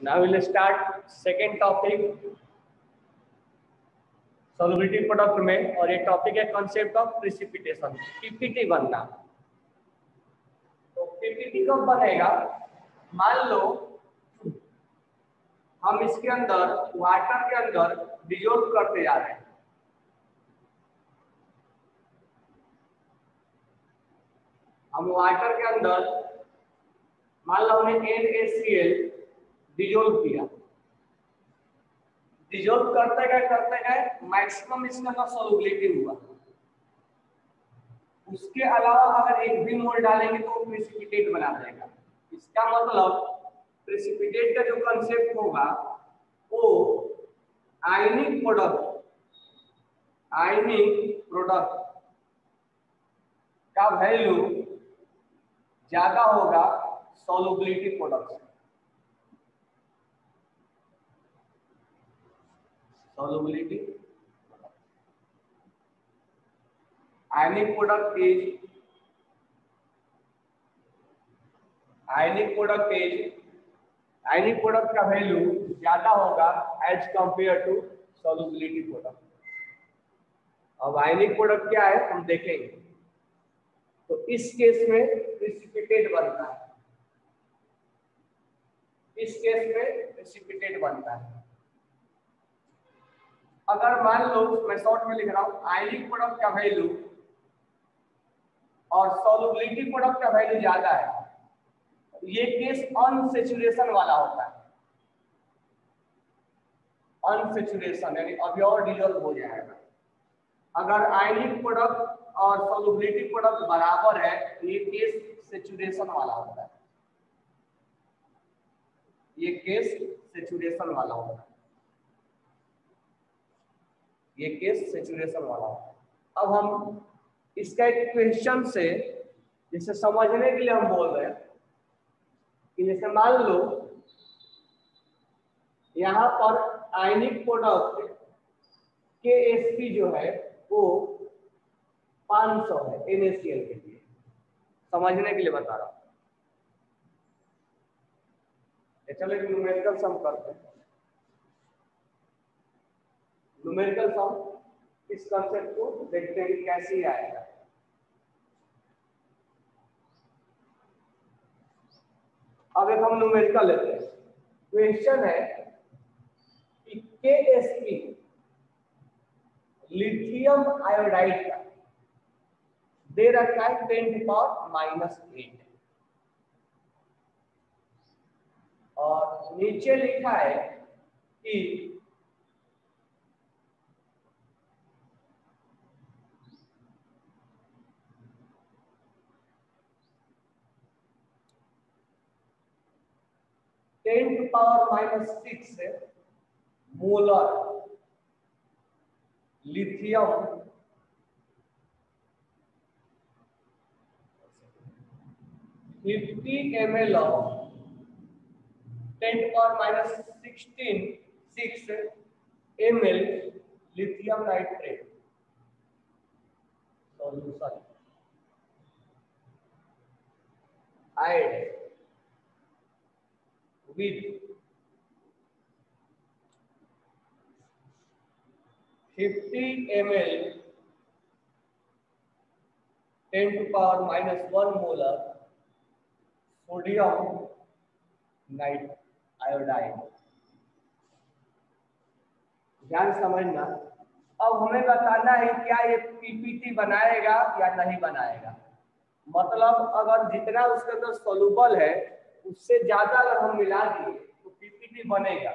now we'll start second topic solubility product में और ये टॉपिक है कॉन्सेप्ट ऑफ प्रिसिपिटेशन पीपीटी बनना तो PPT कब बनेगा मान लो हम इसके अंदर वाटर के अंदर डिजोल्व करते जा रहे हैं हम वाटर के अंदर मान लो हमने N S C L dissolve किया डिजोल्व करते गए करते गए मैक्सिमम इसका ना सोलबिलिटी हुआ उसके अलावा अगर एक भी मोल डालेंगे तो प्रेसिपिटेट बना देगा इसका मतलब प्रेसिपिटेट का जो कंसेप्ट होगा वो आयनिक प्रोडक्ट आयनिक प्रोडक्ट का वैल्यू ज्यादा होगा सोलबिलिटी प्रोडक्ट से solubility ionic product is ionic product is ionic product का value ज्यादा होगा as compare to solubility product अब ionic प्रोडक्ट क्या है हम देखेंगे तो इस केस में प्रिसिपिटेट बनता है इस केस में प्रिसिपिटेट बनता है अगर मान लो मैं शॉर्ट में लिख रहा हूं आयनिक प्रोडक्ट का वैल्यू और सोलबिलिटी प्रोडक्ट का वैल्यू ज्यादा है ये केस अनसेचुरेशन वाला होता है अनसेचुरेशन यानी अभी और डिजोल्व हो जाएगा अगर आयनिक प्रोडक्ट और सोलबिलिटी प्रोडक्ट बराबर है ये केस सेचुरेशन वाला होता है ये केस सेचुरेशन वाला होता है ये केस सेचुरेशन वाला अब हम इसका एक क्वेश्चन से जैसे समझने के लिए हम बोल रहे हैं कि जैसे मान लो यहां पर ionic product K S P जो है वो 500 है एनएसीएल के लिए समझने के लिए बता रहा हूं चलो एक न्यूमेरिकल सम करते हैं न्यूमेरिकल सम इस कंसेप्ट को देखते हैं कैसे आएगा अब एक हम न्यूमेरिकल लेते हैं क्वेश्चन है कि K S P lithium iodide का दे रखा है टेन पावर माइनस एट और नीचे लिखा है कि 10 to power minus 6 molar lithium ml of 10 to power minus 6 ml lithium nitrate. Sorry. Iodine. repeat fifty ml ten to power minus one molar sodium night iodide ध्यान समझना अब हमें बताना है क्या ये पीपीटी बनाएगा या नहीं बनाएगा मतलब अगर जितना उसके अंदर सोलूबल है उससे ज्यादा अगर हम मिला दिए तो पीपीटी बनेगा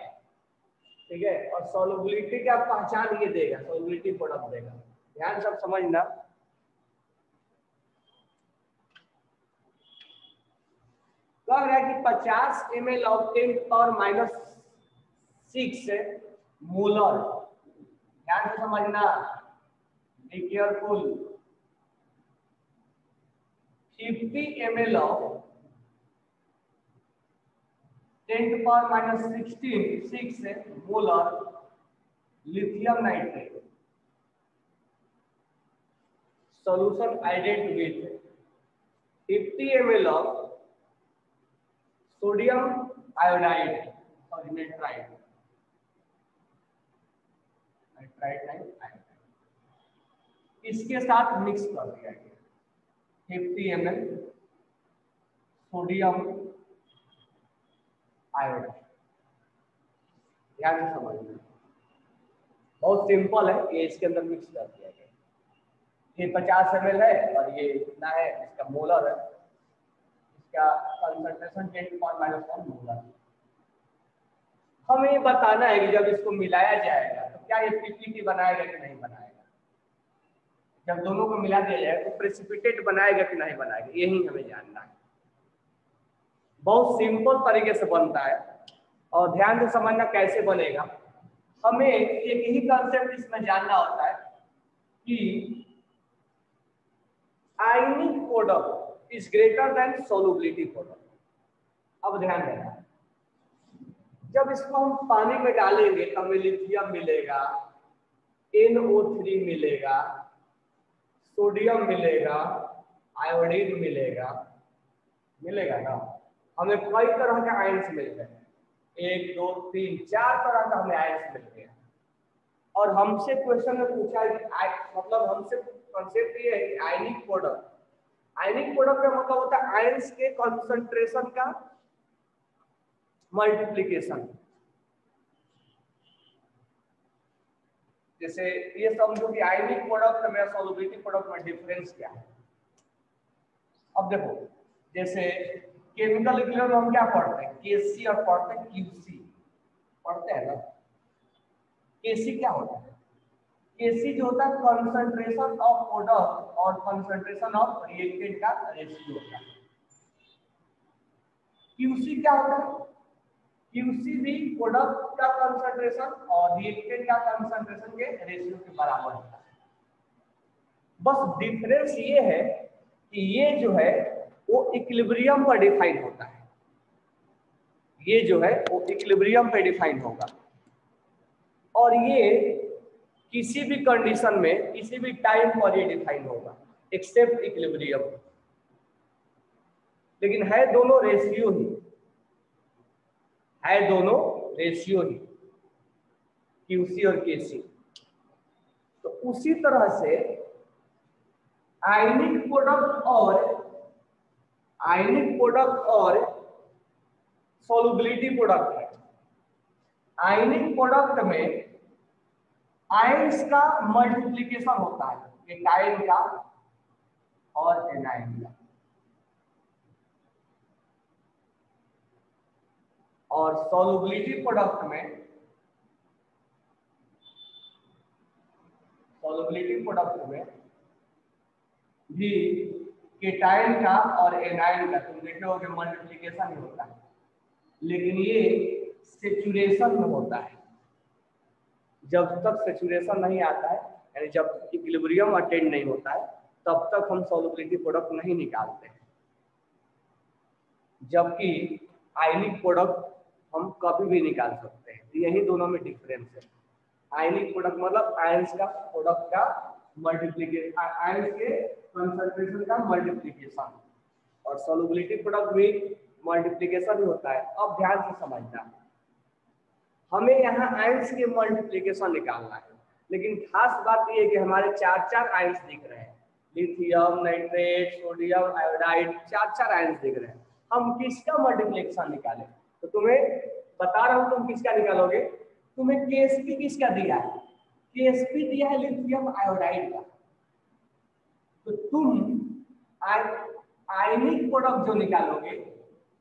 ठीक है और सोलबिलिटी का पहचान ये देगा सोलबिलिटी प्रोडक्ट देगा ध्यान सब समझना कह रहा है कि 50 एम एल ऑफ और माइनस सिक्स मोलर ध्यान से समझना be careful 50 M L of ten to power minus sixteen six molar lithium nitrate solution added with 50 ml of sodium iodide or nitrite इसके साथ मिक्स कर दिया गया 50 ml सोडियम आयोडीन ध्यान से समझना बहुत सिंपल है ये इसके अंदर मिक्स कर दिया गया ये पचास एम है और ये इतना है इसका मोलर है इसका concentration ten point minus one molar हमें बताना है कि जब इसको मिलाया जाएगा तो क्या ये पीपीटी बनाएगा कि नहीं बनाएगा जब दोनों को मिला दिया जाएगा तो प्रेसिपिटेट बनाएगा कि नहीं बनाएगा यही हमें जानना है बहुत सिंपल तरीके से बनता है और ध्यान से समझना कैसे बनेगा हमें एक ही कंसेप्ट इसमें जानना होता है कि ionic product is greater than solubility product अब ध्यान देना जब इसको हम पानी में डालेंगे तो हमें लिथियम मिलेगा NO3 मिलेगा सोडियम मिलेगा आयोडीन मिलेगा मिलेगा ना हमें कई तरह के आयंस मिल गए एक दो तीन चार तरह का हमें आयंस मिल गया और हमसे क्वेश्चन में पूछा है मतलब हमसे कॉन्सेप्ट ये है कि आयनिक प्रोडक्ट आयनिक प्रोडक्ट का मतलब होता है आयंस के कंसंट्रेशन का मल्टीप्लीकेशन जैसे ये समझो कि आयनिक प्रोडक्ट में सोलोबेटिक प्रोडक्ट में डिफरेंस क्या है अब देखो जैसे केमिकल इक्विलिब्रियम तो हम क्या पढ़ते हैं केसी और पढ़ते हैं क्यूसी पढ़ते हैं ना केसी क्या होता है केसी जो होता है कंसंट्रेशन ऑफ प्रोडक्ट और कंसंट्रेशन ऑफ रिएक्टेंट का रेशियो होता है क्यूसी क्या होता है क्यूसी भी प्रोडक्ट का कंसंट्रेशन और रिएक्टेंट का कंसंट्रेशन के रेशियो के बराबर होता है बस डिफरेंस ये है कि ये जो है वो इक्लिब्रियम पर डिफाइन होता है ये जो है वो इक्लिब्रियम पर डिफाइन होगा और ये किसी भी कंडीशन में किसी भी टाइम पर ये डिफाइन होगा एक्सेप्ट इक्लिब्रियम लेकिन है दोनों रेशियो ही है दोनों रेशियो ही क्यूसी और केसी तो उसी तरह से आयनिक प्रोडक्ट और आयनिक प्रोडक्ट और सोलबिलिटी प्रोडक्ट है आयनिक प्रोडक्ट में आयन्स का मल्टीप्लीकेशन होता है एक आयन का और एनाइन का और सोलबिलिटी प्रोडक्ट में सोलबिलिटी प्रोडक्ट में भी केटाइल का और एनाइल का तुम तो देखे हो मल्टीप्लीकेशन ही होता है लेकिन ये सेचुरेशन में होता है जब तक सेचुरेशन नहीं आता है यानी जब तक इक्विलिब्रियम अटेंड नहीं होता है तब तक हम सोलबिलिटी प्रोडक्ट नहीं निकालते हैं जबकि आयनिक प्रोडक्ट हम कभी भी निकाल सकते हैं तो यही दोनों में डिफरेंस है आयनिक प्रोडक्ट मतलब आयंस का प्रोडक्ट का मल्टीप्लीकेशन आयंस के कंसंट्रेशन का मल्टीप्लीकेशन और सोलबिलिटी प्रोडक्ट में मल्टीप्लीकेशन ही होता है अब ध्यान से समझना हमें यहाँ आइंस के मल्टीप्लीकेशन निकालना है लेकिन खास बात यह है कि हमारे चार चार आइंस दिख रहे हैं लिथियम नाइट्रेट सोडियम आयोडाइड चार चार आइंस दिख रहे हैं हम किसका मल्टीप्लीकेशन निकालें तो तुम्हें बता रहा हूँ तुम किसका निकालोगे तुम्हें केएसपी किसका दिया है केएसपी दिया है लिथियम आयोडाइड का तुम आयनिक प्रोडक्ट जो निकालोगे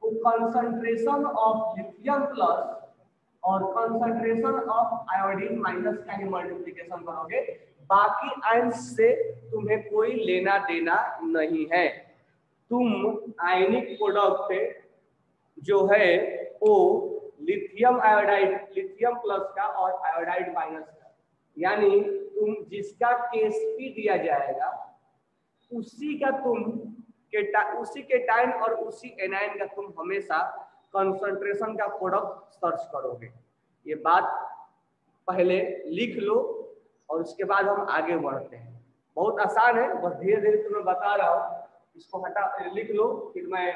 वो कंसंट्रेशन ऑफ लिथियम प्लस और कंसंट्रेशन ऑफ आयोडीन माइनस का ही मल्टीप्लीकेशन करोगे बाकी आयन से तुम्हें कोई लेना देना नहीं है तुम आयनिक प्रोडक्ट जो है वो लिथियम आयोडाइड लिथियम प्लस का और आयोडाइड माइनस का यानी तुम जिसका केस भी दिया जाएगा उसी का तुम के उसी के टाइम और उसी एनाइन का तुम हमेशा कंसंट्रेशन का प्रोडक्ट सर्च करोगे ये बात पहले लिख लो और उसके बाद हम आगे बढ़ते हैं बहुत आसान है बस धीरे धीरे तुम्हें बता रहा हूँ इसको हटा लिख लो फिर मैं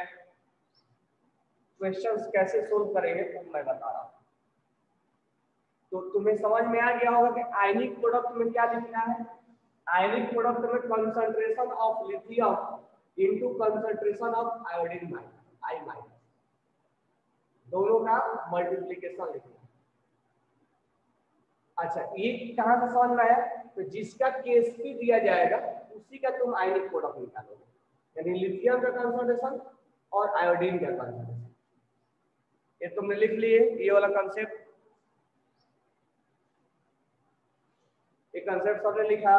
क्वेश्चंस कैसे सोल्व करेंगे तो मैं बता रहा हूँ तो तुम्हें समझ में आ गया होगा कि आयनिक प्रोडक्ट में क्या लिखना है ionic product में concentration of lithium into concentration of iodine minus i minus दोनों का मल्टीप्लीकेशन लिखना अच्छा ये कहां से समझ में आया तो जिसका केस केएसपी दिया जाएगा उसी का तुम आयनिक प्रोडक्ट निकालोगे यानी लिथियम का कंसंट्रेशन और आयोडीन का कंसंट्रेशन ये तुमने लिख लिए ये वाला कॉन्सेप्ट ये कंसेप्ट सबने लिखा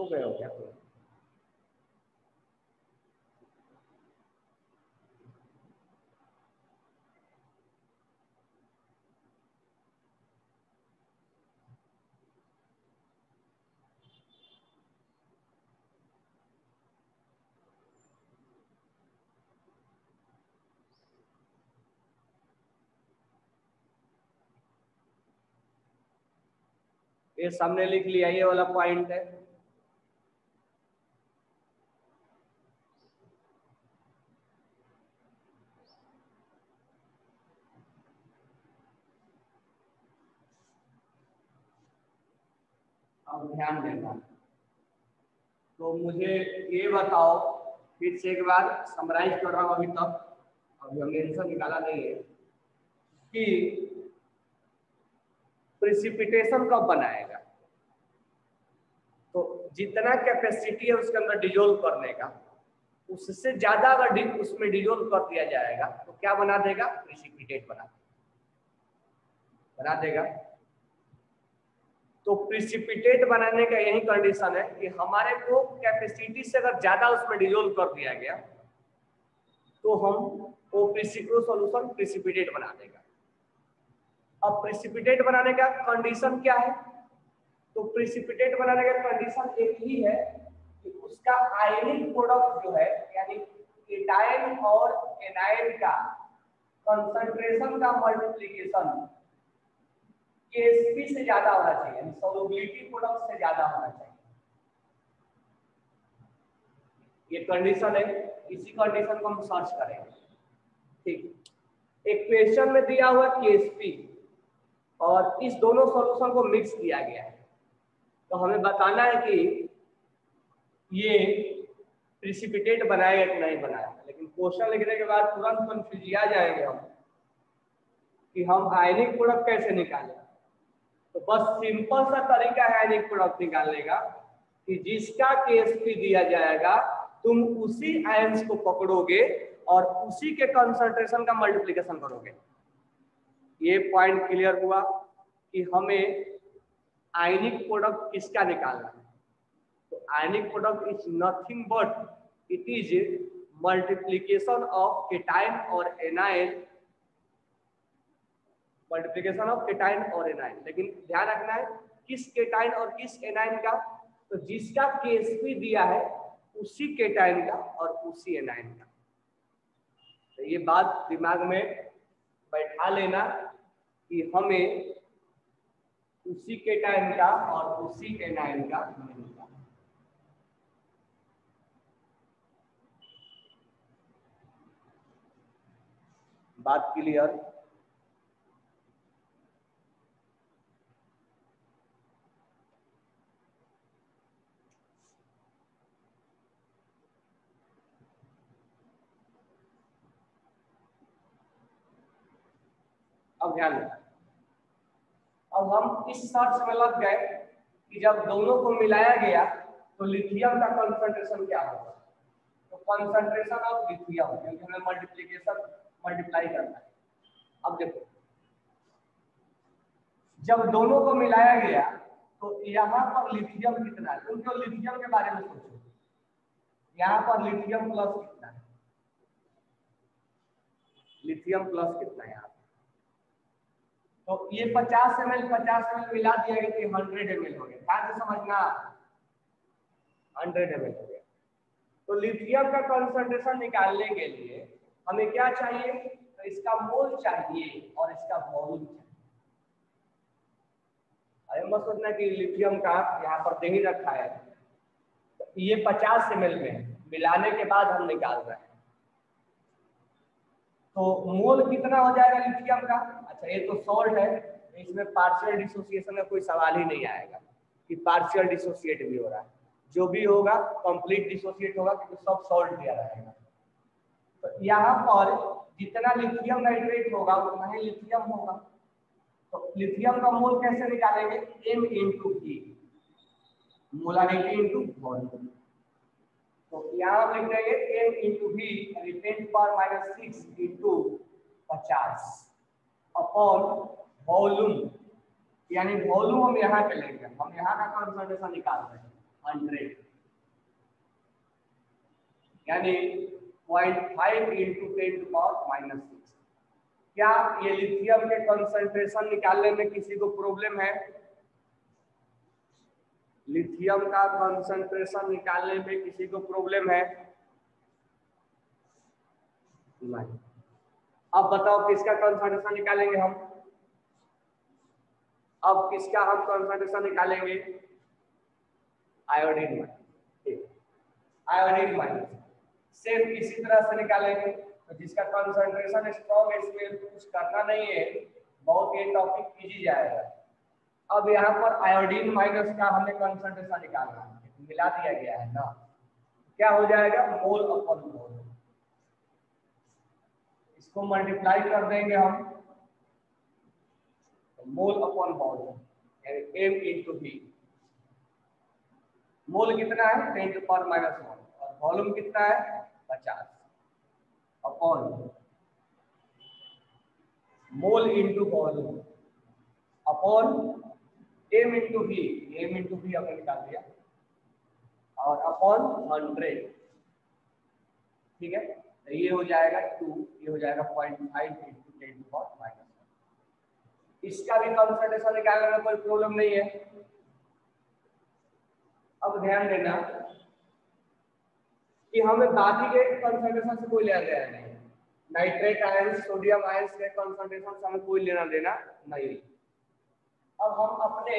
सो तो गए हो क्या ये सामने लिख लिया ये वाला पॉइंट है ध्यान देना तो मुझे ये बताओ फिर से एक बार समराइज कर रहा हूँ अभी तक अभी हमने आंसर निकाला नहीं है कि प्रिसिपिटेशन कब बनाएगा तो जितना कैपेसिटी है उसके अंदर डिजोल्व करने का उससे ज्यादा अगर उसमें डिजोल्व कर दिया जाएगा तो क्या बना देगा प्रिसिपिटेट बना बना देगा तो प्रिसिपिटेट बनाने का यही कंडीशन है कि हमारे को कैपेसिटी से अगर ज्यादा उसमें डिजोल्व कर दिया गया तो हम वो सोल्यूशन प्रिसिपिटेट बना देगा अब प्रिसिपिटेट बनाने का कंडीशन क्या है तो प्रिसिपिटेट बनाने का कंडीशन एक ही है कि उसका आयनिक प्रोडक्ट जो है यानी और एनाइन का कंसंट्रेशन का मल्टीप्लीकेशन ये स्पीड से ज्यादा होना चाहिए सोलबिलिटी प्रोडक्ट से ज्यादा होना चाहिए ये कंडीशन है इसी कंडीशन को हम सर्च करेंगे ठीक एक क्वेश्चन में दिया हुआ केएसपी और इस दोनों सॉल्यूशन को मिक्स किया गया है तो हमें बताना है कि ये प्रिसिपिटेट बनाया कि नहीं बनाया लेकिन क्वेश्चन लिखने के बाद तुरंत कंफ्यूज आ जाएंगे हम कि हम आयनिक प्रोडक्ट कैसे निकालें तो बस सिंपल सा तरीका है यानी प्रोडक्ट निकालने का कि जिसका केस भी दिया जाएगा तुम उसी आयंस को पकड़ोगे और उसी के कंसंट्रेशन का मल्टीप्लीकेशन करोगे ये पॉइंट क्लियर हुआ कि हमें आयनिक प्रोडक्ट किसका निकालना है तो ionic product is nothing but it is multiplication of cation और एनाइन मल्टीप्लीकेशन ऑफ केटाइन और एनाइन लेकिन ध्यान रखना है किस केटाइन और किस एनाइन का तो जिसका केस भी दिया है उसी केटाइन का और उसी एनाइन का तो ये बात दिमाग में बैठा लेना कि हमें उसी केटाइन का और उसी एनाइन का मिलता बात क्लियर आप ध्यान रखना अब हम इस शर्त में लग गए कि जब दोनों को मिलाया गया तो लिथियम का कंसंट्रेशन क्या होगा तो कंसंट्रेशन ऑफ लिथियम क्योंकि हमें मल्टीप्लीकेशन मल्टीप्लाई करना है अब देखो जब दोनों को मिलाया गया तो यहाँ पर लिथियम कितना है क्योंकि लिथियम के बारे में सोचो यहाँ पर लिथियम प्लस कितना है लिथियम प्लस कितना है यहाँ तो ये 50 ml 50 ml मिला दिया गया तो 100 ml हो गया ध्यान से समझना 100 ml हो गया तो लिथियम का कंसंट्रेशन निकालने के लिए हमें क्या चाहिए तो इसका मोल चाहिए और इसका वॉल्यूम चाहिए मत सोचना कि लिथियम का यहाँ पर दे ही रखा है तो ये 50 ml में मिलाने के बाद हम निकाल रहे हैं तो मोल कितना हो जाएगा लिथियम का अच्छा ये तो सॉल्ट है इसमें पार्शियल डिसोसिएशन का कोई सवाल ही नहीं आएगा कि पार्शियल डिसोसिएट भी हो रहा है जो भी होगा कंप्लीट डिसोसिएट होगा क्योंकि सब सॉल्ट दिया रहेगा तो यहाँ पर जितना लिथियम नाइट्रेट होगा उतना ही लिथियम होगा तो लिथियम का मोल कैसे निकालेंगे M into E molarity into volume तो यहाँ हम लिख देंगे एम इंटू वी रिपेंट पर माइनस सिक्स इंटू पचास अपॉन वॉल्यूम यानी वॉल्यूम हम यहाँ पे लेंगे हम यहाँ का कंसंट्रेशन निकाल रहे हैं हंड्रेड यानी point five into ten to power minus six क्या ये लिथियम के कंसंट्रेशन निकालने में किसी को प्रॉब्लम है लिथियम का कंसंट्रेशन निकालने में किसी को प्रॉब्लम है नहीं अब बताओ किसका कंसंट्रेशन निकालेंगे हम अब किसका हम कंसंट्रेशन निकालेंगे iodine minus iodine minus same इसी तरह से निकालेंगे तो जिसका कंसंट्रेशन स्ट्रॉन्ग है इसमें कुछ करना नहीं है बहुत ये टॉपिक इजी जाएगा अब यहाँ पर आयोडीन माइनस का हमने कंसंट्रेशन निकालना है मिला दिया गया है ना क्या हो जाएगा मोल अपॉन मोल इसको मल्टीप्लाई कर देंगे हम मोल अपॉन वॉल्यूम यानी एम इंटू बी मोल कितना है ten to power minus one और वॉल्यूम कितना है पचास upon mole into volume upon M into B M into B हमने निकाल दिया और अपॉन हंड्रेड ठीक है तो ये हो जाएगा टू ये हो जाएगा point five into ten to power minus इसका भी कंसल्टेशन निकालने में कोई प्रॉब्लम नहीं है अब ध्यान देना कि हमें बाकी के कंसंट्रेशन से कोई लेना देना नहीं नाइट्रेट आयंस सोडियम आयंस के कंसंट्रेशन से हमें कोई लेना देना नहीं अब हम अपने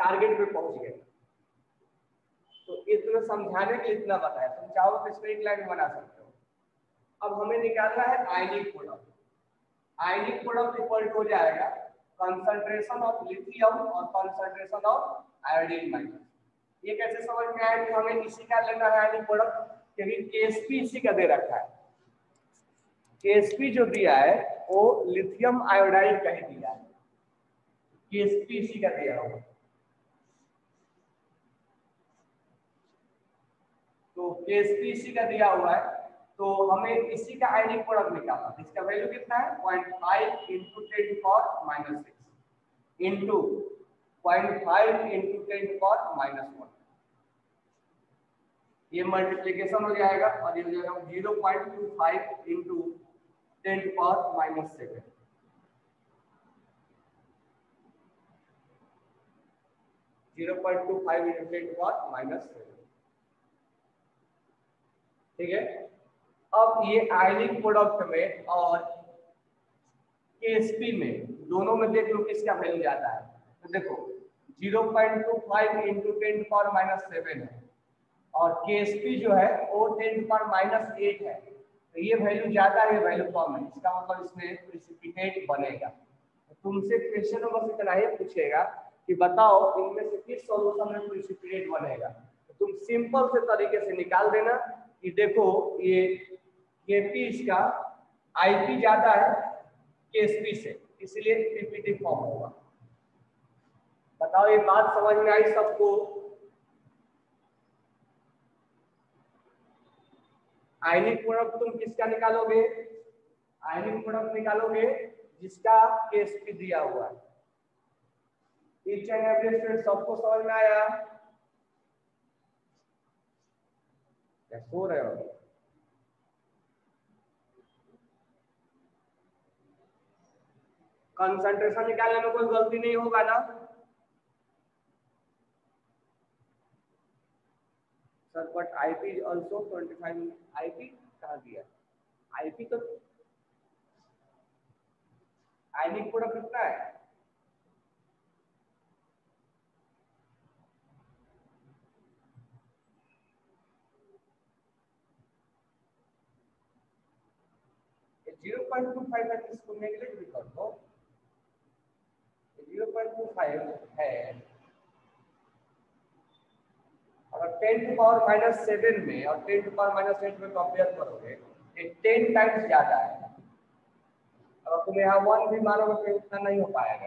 टारगेट पे पहुंच गए तो इतना समझाने के लिए इतना बताया तुम चाहो तो इसमें एक लाइन बना सकते अब हमें निकालना है ionic product ionic product equal to हो जाएगा कंसंट्रेशन ऑफ लिथियम और कंसंट्रेशन ऑफ आयोडीन माइनस ये कैसे समझ में आया कि हमें इसी का लेना है आयनिक प्रोडक्ट क्योंकि केएसपी इसी का दे रखा है केएसपी जो दिया है वो लिथियम आयोडाइड का ही दिया है केएसपी इसी का दिया हुआ तो केएसपी इसी का दिया हुआ है तो तो हमें इसी का आयनिक प्रोडक्ट निकालना इसका वैल्यू कितना है point five into ten for minus six into point five into ten for minus one ये मल्टीप्लीकेशन हो जाएगा और ये हो जाएगा zero point two five into ten power minus seven zero point two five into ten minus seven ठीक है अब ये आयनिक प्रोडक्ट में और केएसपी में दोनों में देख लो किसका वैल्यू ज्यादा है तो देखो 0.25 point two five into ten power minus seven है और के जो है वो टेन पावर माइनस एट है तो ये वैल्यू ज्यादा है वैल्यू कम है इसका मतलब इसमें प्रिसिपिटेट बनेगा तो तुमसे क्वेश्चन नंबर इतना ही पूछेगा कि बताओ इनमें से किस सॉल्यूशन में प्रिसिपिटेट बनेगा तो तुम सिंपल से तरीके से निकाल देना कि देखो ये केपी इसका आईपी ज्यादा है केएसपी से इसलिए पीपीटी फॉर्म होगा बताओ ये बात समझ में आई सबको आयनिक प्रोडक्ट तुम किसका निकालोगे आयनिक प्रोडक्ट निकालोगे जिसका केएसपी दिया हुआ है सबको समझ में आया क्या सो रहे हो कंसंट्रेशन निकालने में कोई गलती नहीं होगा ना sir but IP also 25 IP कहा दिया आईपी तो आईनिक प्रोडक्ट कितना है जीरो पॉइंट टू फाइव है इसको नेग्लेक्ट भी कर दो जीरो पॉइंट टू फाइव है अगर ten to power minus seven में और ten to power minus eight में कंपेयर तो करोगे ये टेन टाइम्स ज्यादा है अगर तुम यहाँ वन भी मानोगे तो उतना नहीं हो पाएगा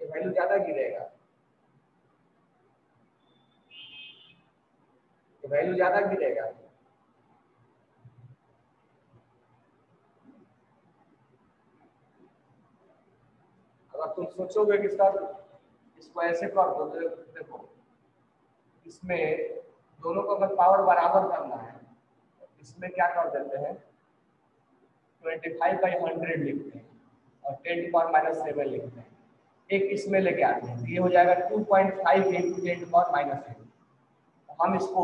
ये वैल्यू ज्यादा गिरेगा ये वैल्यू ज्यादा गिरेगा अगर तुम सोचोगे कि इसका इसको ऐसे कर दो तो देखो इसमें दोनों को अगर पावर बराबर करना है इसमें क्या कर देते हैं ट्वेंटी फाइव बाई हंड्रेड लिखते हैं और 10 टू पावर माइनस सेवन लिखते हैं एक इसमें लेके आते हैं तो ये हो जाएगा two point five into ten to power minus seven हम इसको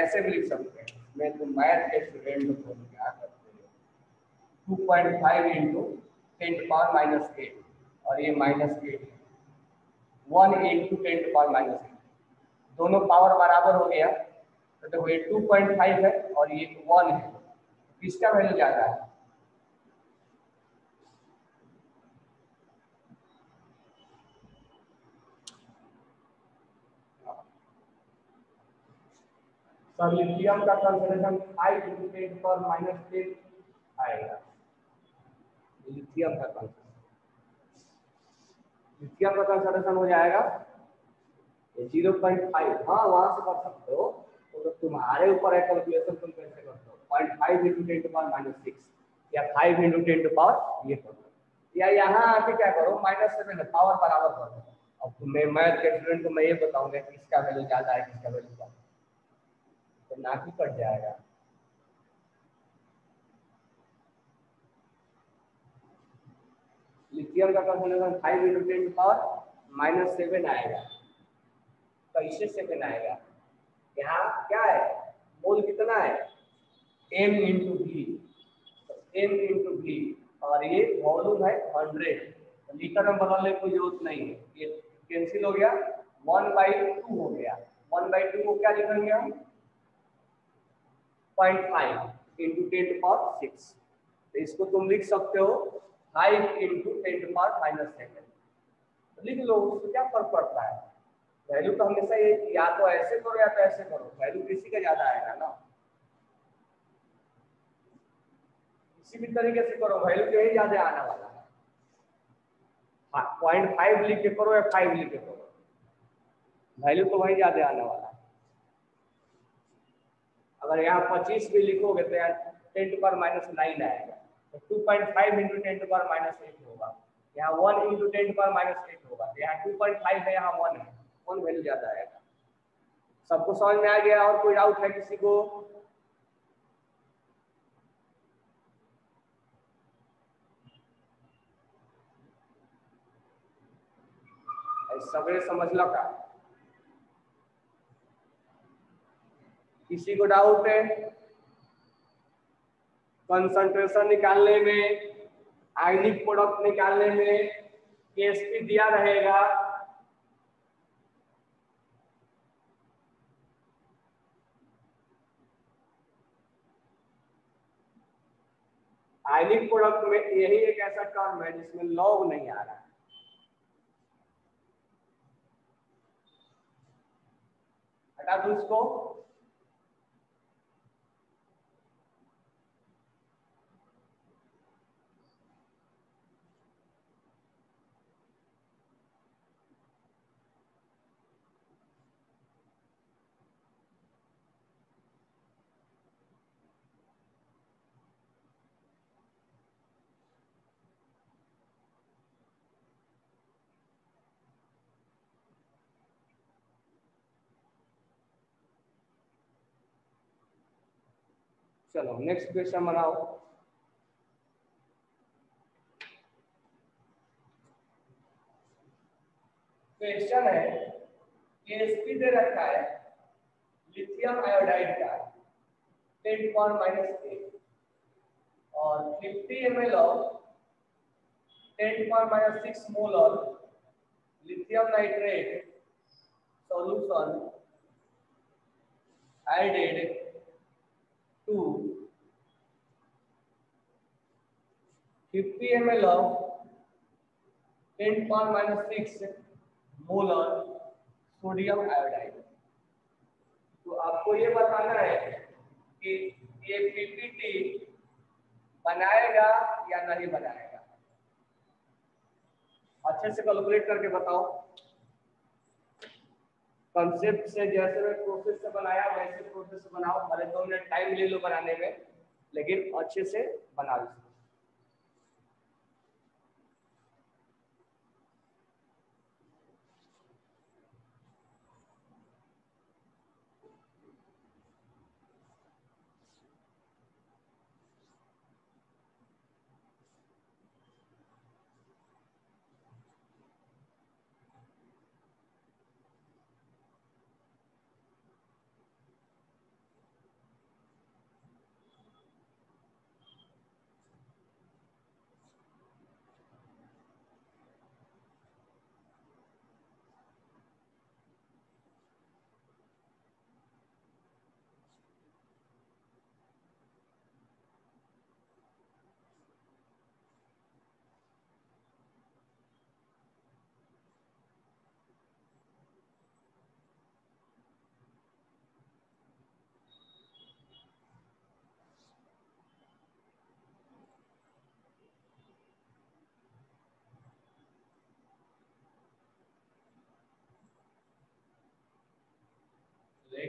ऐसे भी लिख सकते हैं मैं तो मैथ के स्टूडेंट को तो क्या करते हैं two point five into ten to power minus eight और ये minus eight one eight two ten to power minus eight दोनों पावर बराबर हो गया तो देखो ये टू पॉइंट फाइव है और ये वन है किसका वैल्यू ज़्यादा है सर लिथियम का कंसंट्रेशन आई इंटू टेन पर माइनस टेन आएगा लिथियम का कंसंट्रेशन जिसका प्रकार कंसल्टेशन हो जाएगा जीरो पॉइंट फाइव हाँ वहां से कर सकते हो तो तो तुम्हारे ऊपर है कैलकुलेशन तुम कैसे करते हो point five into ten to power minus six या five into ten to power ये कर दो या यहाँ आके क्या करो माइनस सेवन पावर बराबर कर दो अब तुम्हें मैं के स्टूडेंट को मैं ये बताऊंगा किसका वैल्यू ज्यादा है किसका वैल्यू कम तो नाक ही कट जाएगा लिथियम का concentration five into ten power minus seven आएगा कैसे तो सेवन आएगा यहाँ क्या है मोल कितना है M into B M into B और ये वॉल्यूम है हंड्रेड लीटर तो में बदलने की जरूरत नहीं है ये कैंसिल हो गया वन बाई टू हो गया वन बाई टू को क्या लिखेंगे हम point five into ten power six तो इसको तुम लिख सकते हो five into ten to power minus seven लिख लो उससे क्या फर्क पड़ता है वैल्यू तो हमेशा ये या तो ऐसे करो या तो ऐसे करो वैल्यू किसी का ज्यादा आएगा ना किसी भी तरीके से करो वैल्यू यही ज्यादा आने वाला है पॉइंट हाँ, फाइव लिख के करो या फाइव लिख के करो वैल्यू तो वही ज्यादा आने वाला है अगर यहाँ पच्चीस भी लिखोगे तो यहाँ ten to power minus nine आएगा point five into ten minus eight होगा यहाँ one into ten minus eight होगा टू पॉइंट सबको समझ में आ गया और कोई डाउट है किसी को समझ लो का किसी को डाउट है कंसंट्रेशन निकालने में आयनिक प्रोडक्ट निकालने में केएसपी दिया रहेगा आयनिक प्रोडक्ट में यही एक ऐसा टर्म है जिसमें लॉग नहीं आ रहा है हटा दू इसको चलो नेक्स्ट क्वेश्चन बनाओ क्वेश्चन है एसपी दे रखा है लिथियम आयोडाइड का टेन पॉइंट माइनस एट और fifty M L of ten point minus six mole of lithium nitrate solution added fifty M L of ten point minus six molar sodium iodide तो आपको ये बताना है कि ये PPT बनाएगा या नहीं बनाएगा अच्छे से कैलकुलेट करके बताओ कंसेप्ट से जैसे मैं प्रोसेस से बनाया वैसे प्रोसेस से बनाओ अरे दो मिनट टाइम ले लो बनाने में लेकिन अच्छे से बना लो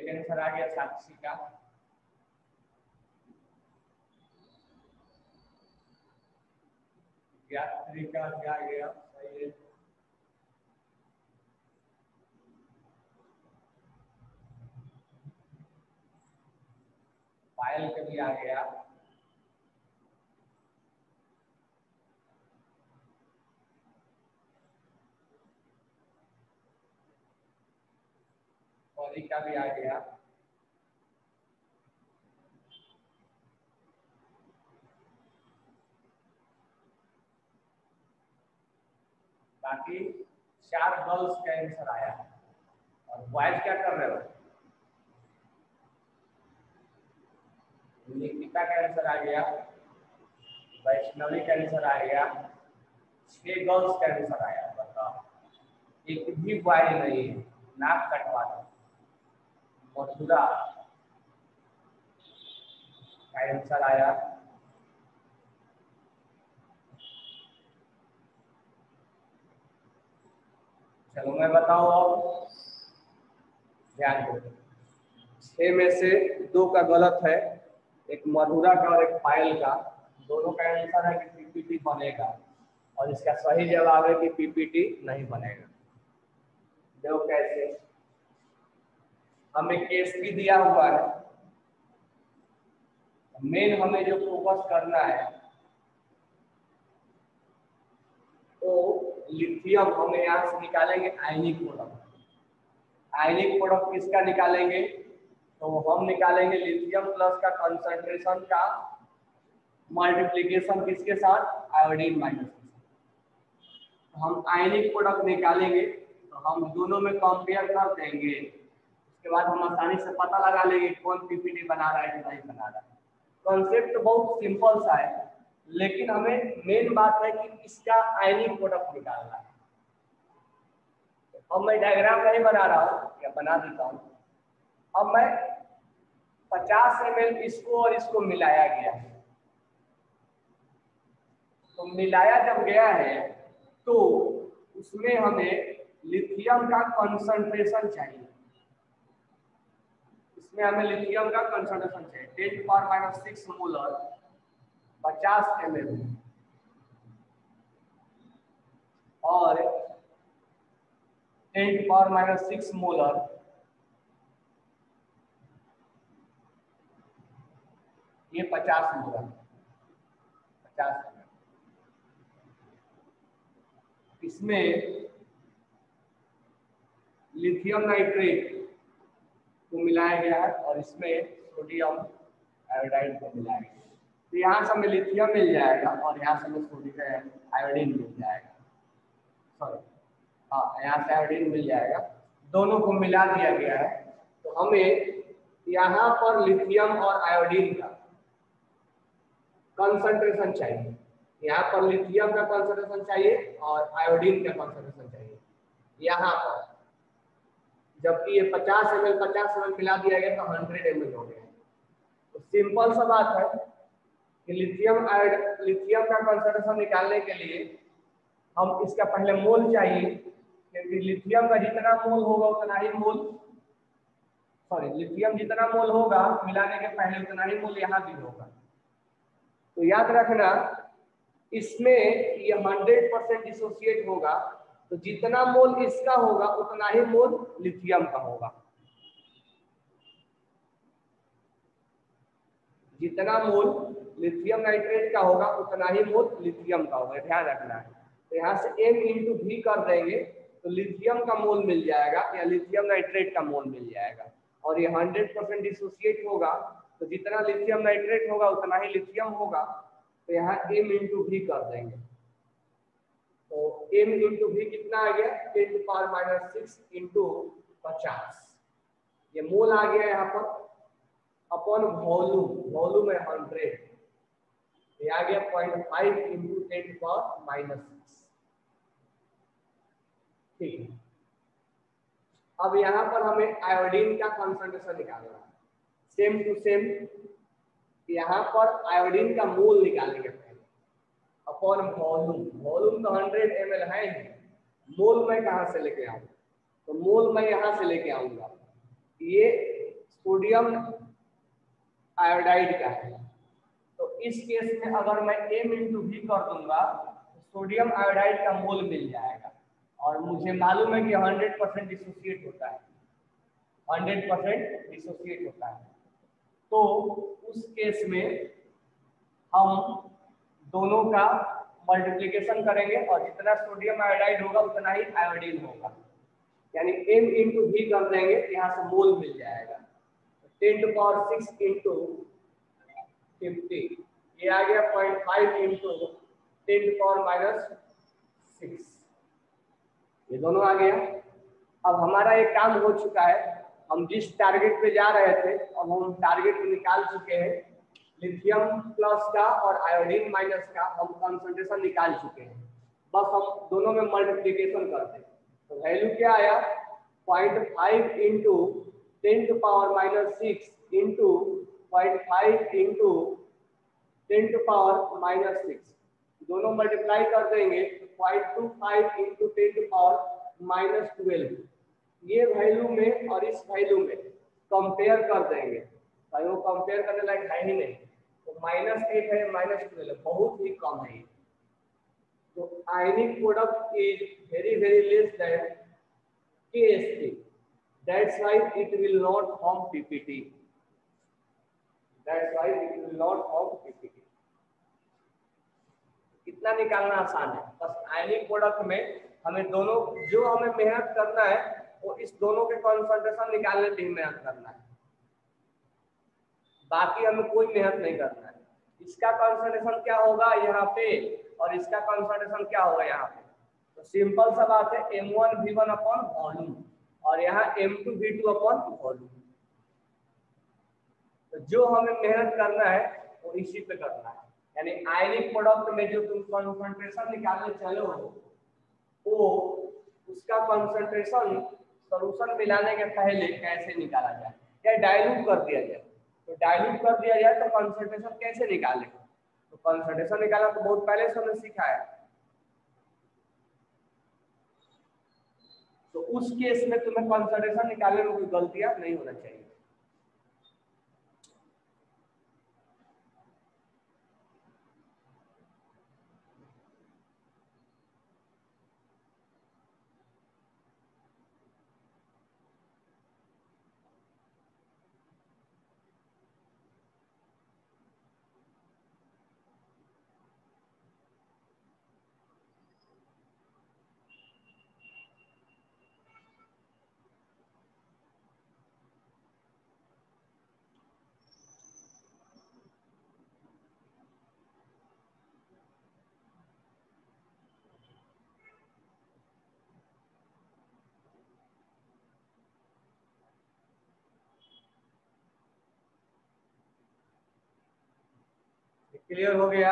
सही आंसर आ गया साक्षी का यात्री का क्या गया सही है पायल का भी आ गया सॉरी क्या भी आ गया बाकी चार बल्स का आंसर आया और बॉयज क्या कर रहे हो निकिता का आंसर आ गया वैष्णवी का आंसर आ गया छह गर्ल्स का आंसर आया बताओ एक भी बॉय नहीं है नाक कटवा दो मथुरा का आंसर आया चलो मैं बताऊ अब ध्यान दो छह में से दो का गलत है एक मधुरा का और एक पायल का दोनों का आंसर है कि पीपीटी बनेगा और इसका सही जवाब है कि पीपीटी नहीं बनेगा देखो कैसे हमें केस भी दिया हुआ है मेन हमें जो फोकस करना है तो लिथियम हमें यहां से निकालेंगे आयनिक प्रोडक्ट आयनिक प्रोडक्ट किसका निकालेंगे तो हम निकालेंगे लिथियम प्लस का कंसंट्रेशन का मल्टीप्लीकेशन किसके साथ आयोडीन तो माइनस हम आयनिक प्रोडक्ट निकालेंगे तो हम दोनों में कंपेयर कर देंगे उसके बाद हम आसानी से पता लगा लेंगे कौन पीपीटी बना रहा है कि नहीं बना रहा है कॉन्सेप्ट तो बहुत सिंपल सा है लेकिन हमें मेन बात है कि इसका आयनिक प्रोडक्ट निकालना है अब मैं डायग्राम नहीं बना रहा हूँ या बना देता हूँ अब मैं 50 एम इसको और इसको मिलाया गया है तो मिलाया जब गया है तो उसमें हमें लिथियम का कंसंट्रेशन चाहिए इसमें हमें लिथियम का कंसंट्रेशन चाहिए ten power minus six molar पचास एम और ten power minus six molar ये पचास मोलर पचास इसमें लिथियम नाइट्रेट को मिलाया गया है और इसमें सोडियम आयोडाइड को मिलाया गया तो यहाँ से हमें लिथियम मिल जाएगा और यहाँ से हमें सोडियम आयोडीन मिल जाएगा सॉरी हाँ यहाँ से आयोडीन मिल जाएगा दोनों को मिला दिया गया है तो हमें यहाँ पर लिथियम और आयोडीन का कंसंट्रेशन चाहिए यहाँ पर लिथियम का कंसंट्रेशन चाहिए और आयोडीन का कंसंट्रेशन चाहिए यहाँ पर जबकि ये 50 एम एल पचास एम मिला दिया गया तो 100 एम हो गया तो सिंपल सा बात है कि लिथियम आयोड लिथियम का कंसेंट्रेशन निकालने के लिए हम इसका पहले मोल चाहिए क्योंकि लिथियम का जितना मोल होगा उतना ही मोल सॉरी लिथियम जितना मोल होगा मिलाने के पहले उतना ही मोल यहाँ भी होगा तो याद रखना इसमें ये 100 परसेंट डिसोसिएट होगा तो जितना मोल इसका होगा उतना ही मोल लिथियम का होगा जितना मोल लिथियम नाइट्रेट का होगा उतना ही मोल लिथियम का होगा ध्यान रखना है तो यहाँ से एम इंटू भी कर देंगे तो लिथियम का मोल मिल जाएगा या लिथियम नाइट्रेट का मोल मिल जाएगा और ये हंड्रेड परसेंट डिसोसिएट होगा तो जितना लिथियम नाइट्रेट होगा उतना ही लिथियम होगा तो यहाँ एम इंटू भी कर देंगे तो m इंटू भी कितना आ गया ten to power minus six into पचास ये मोल आ गया यहाँ पर अपॉन वॉल्यूम वॉल्यूम है हंड्रेड ये आ गया point five into ten to power minus six ठीक है अब यहाँ पर हमें आयोडीन का कॉन्सेंट्रेशन निकालना है सेम टू सेम यहाँ पर आयोडीन का मोल निकालेंगे अपॉन वॉल्यूम वॉल्यूम तो 100 एम है ही मोल मैं कहाँ से लेके आऊँ तो मोल मैं यहां से लेके आऊंगा ये सोडियम आयोडाइड का है तो इस केस में अगर मैं एम इंटू वी कर दूंगा तो सोडियम आयोडाइड का मोल मिल जाएगा और मुझे मालूम है कि 100 परसेंट डिसोसिएट होता है 100 परसेंट डिसोसिएट होता है तो उस केस में हम दोनों का मल्टीप्लीकेशन करेंगे और जितना सोडियम आयोडाइड होगा उतना ही आयोडीन होगा यानी एम इंटू भी कर देंगे यहाँ से मोल मिल जाएगा ten to power six into fifty ये आ गया point five into ten to power minus six ये दोनों आ गया अब हमारा एक काम हो चुका है हम जिस टारगेट पे जा रहे थे अब हम टारगेट निकाल चुके हैं लिथियम प्लस का और आयोडीन माइनस का हम कॉन्सेंट्रेशन निकाल चुके हैं बस हम दोनों में मल्टीप्लीकेशन करते हैं तो वैल्यू क्या आया point five into ten to power minus six into point five into ten to power minus six दोनों मल्टीप्लाई कर देंगे point two five into ten to power minus twelve ये वैल्यू में और इस वैल्यू में कंपेयर कर देंगे भाई वो कंपेयर करने लायक है ही नहीं माइनस एट है माइनस ट्वेल्व मतलब बहुत ही कम है तो ionic product is very very less than K S T that's why it will not form PPT that's why it will not form PPT इतना निकालना आसान है बस आयनिक प्रोडक्ट में हमें दोनों जो हमें मेहनत करना है वो इस दोनों के कॉन्सेंट्रेशन निकालने की मेहनत करना है बाकी हमें कोई मेहनत नहीं करना है इसका कॉन्सेंट्रेशन क्या होगा यहाँ पे और इसका कॉन्सेंट्रेशन क्या होगा यहाँ पे तो सिंपल सा बात है M one V one upon volume और यहाँ M two B two upon volume तो जो हमें मेहनत करना है वो इसी पे करना है यानी आयनिक प्रोडक्ट में जो तुम कॉन्सेंट्रेशन निकालने चले हो वो उसका कॉन्सेंट्रेशन सोल्यूशन मिलाने के पहले कैसे निकाला जाए या डायल्यूट कर दिया जाए तो डाइल्यूट कर दिया जाए तो कंसंट्रेशन कैसे निकाले तो कंसंट्रेशन निकालना तो बहुत पहले से हमने सीखा है तो उस केस में तुम्हें कंसंट्रेशन निकालने में कोई गलतियां नहीं होना चाहिए क्लियर हो गया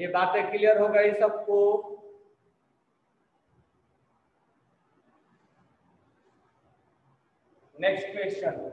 ये बातें क्लियर हो गई सबको नेक्स्ट क्वेश्चन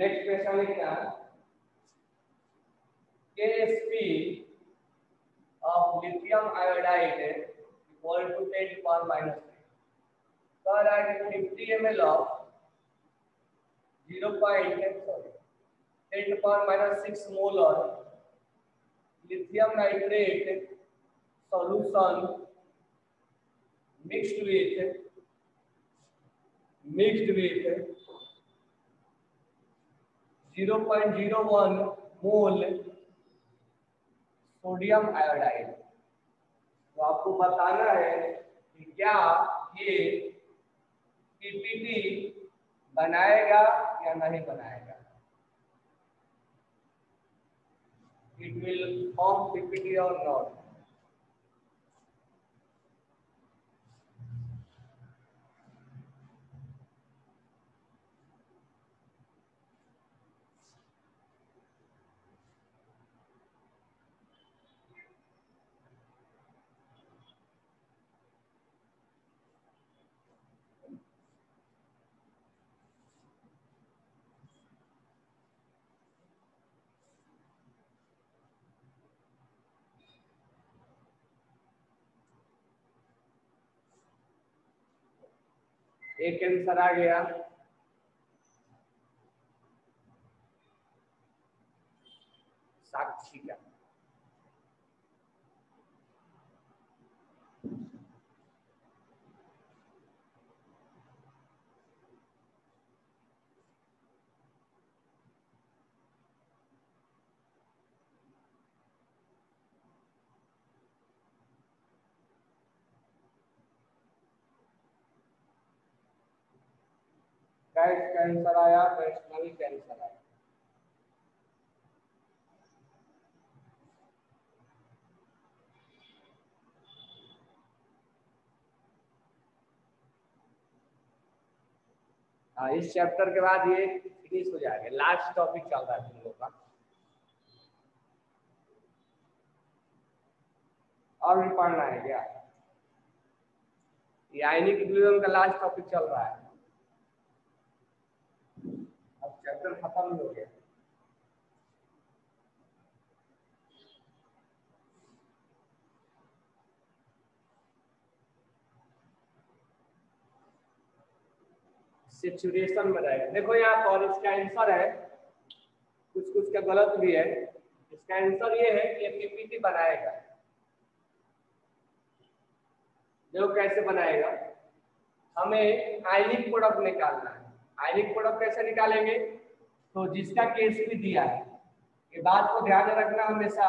नेक्स्ट क्वेश्चन लिखना Ksp of lithium iodide equal to 10 to power minus 3. So that 50 ml of 0. sorry 10 to power minus 6 molar lithium nitrate solution mixed with mixed with 0.01 mole sodium iodide तो आपको बताना है कि क्या ये PPT बनाएगा या नहीं बनाएगा इट विल फॉर्म पीपीटी और नॉट एक आंसर आ गया कैट कैंसर आया वेस्टनरी कैंसर आया हाँ, इस चैप्टर के बाद ये फिनिश हो जाएगा लास्ट टॉपिक चल रहा है तुम लोग का और भी पढ़ना है क्या ये आयनिक का लास्ट टॉपिक चल रहा है चैप्टर खत्म ही हो गया सिचुएशन में देखो यहाँ पर इसका आंसर है कुछ कुछ का गलत भी है इसका आंसर ये है कि पीपीटी बनाएगा देखो कैसे बनाएगा हमें आयनिक प्रोडक्ट निकालना है आयनिक प्रोडक्ट कैसे निकालेंगे तो जिसका केस भी दिया है ये बात को ध्यान रखना हमेशा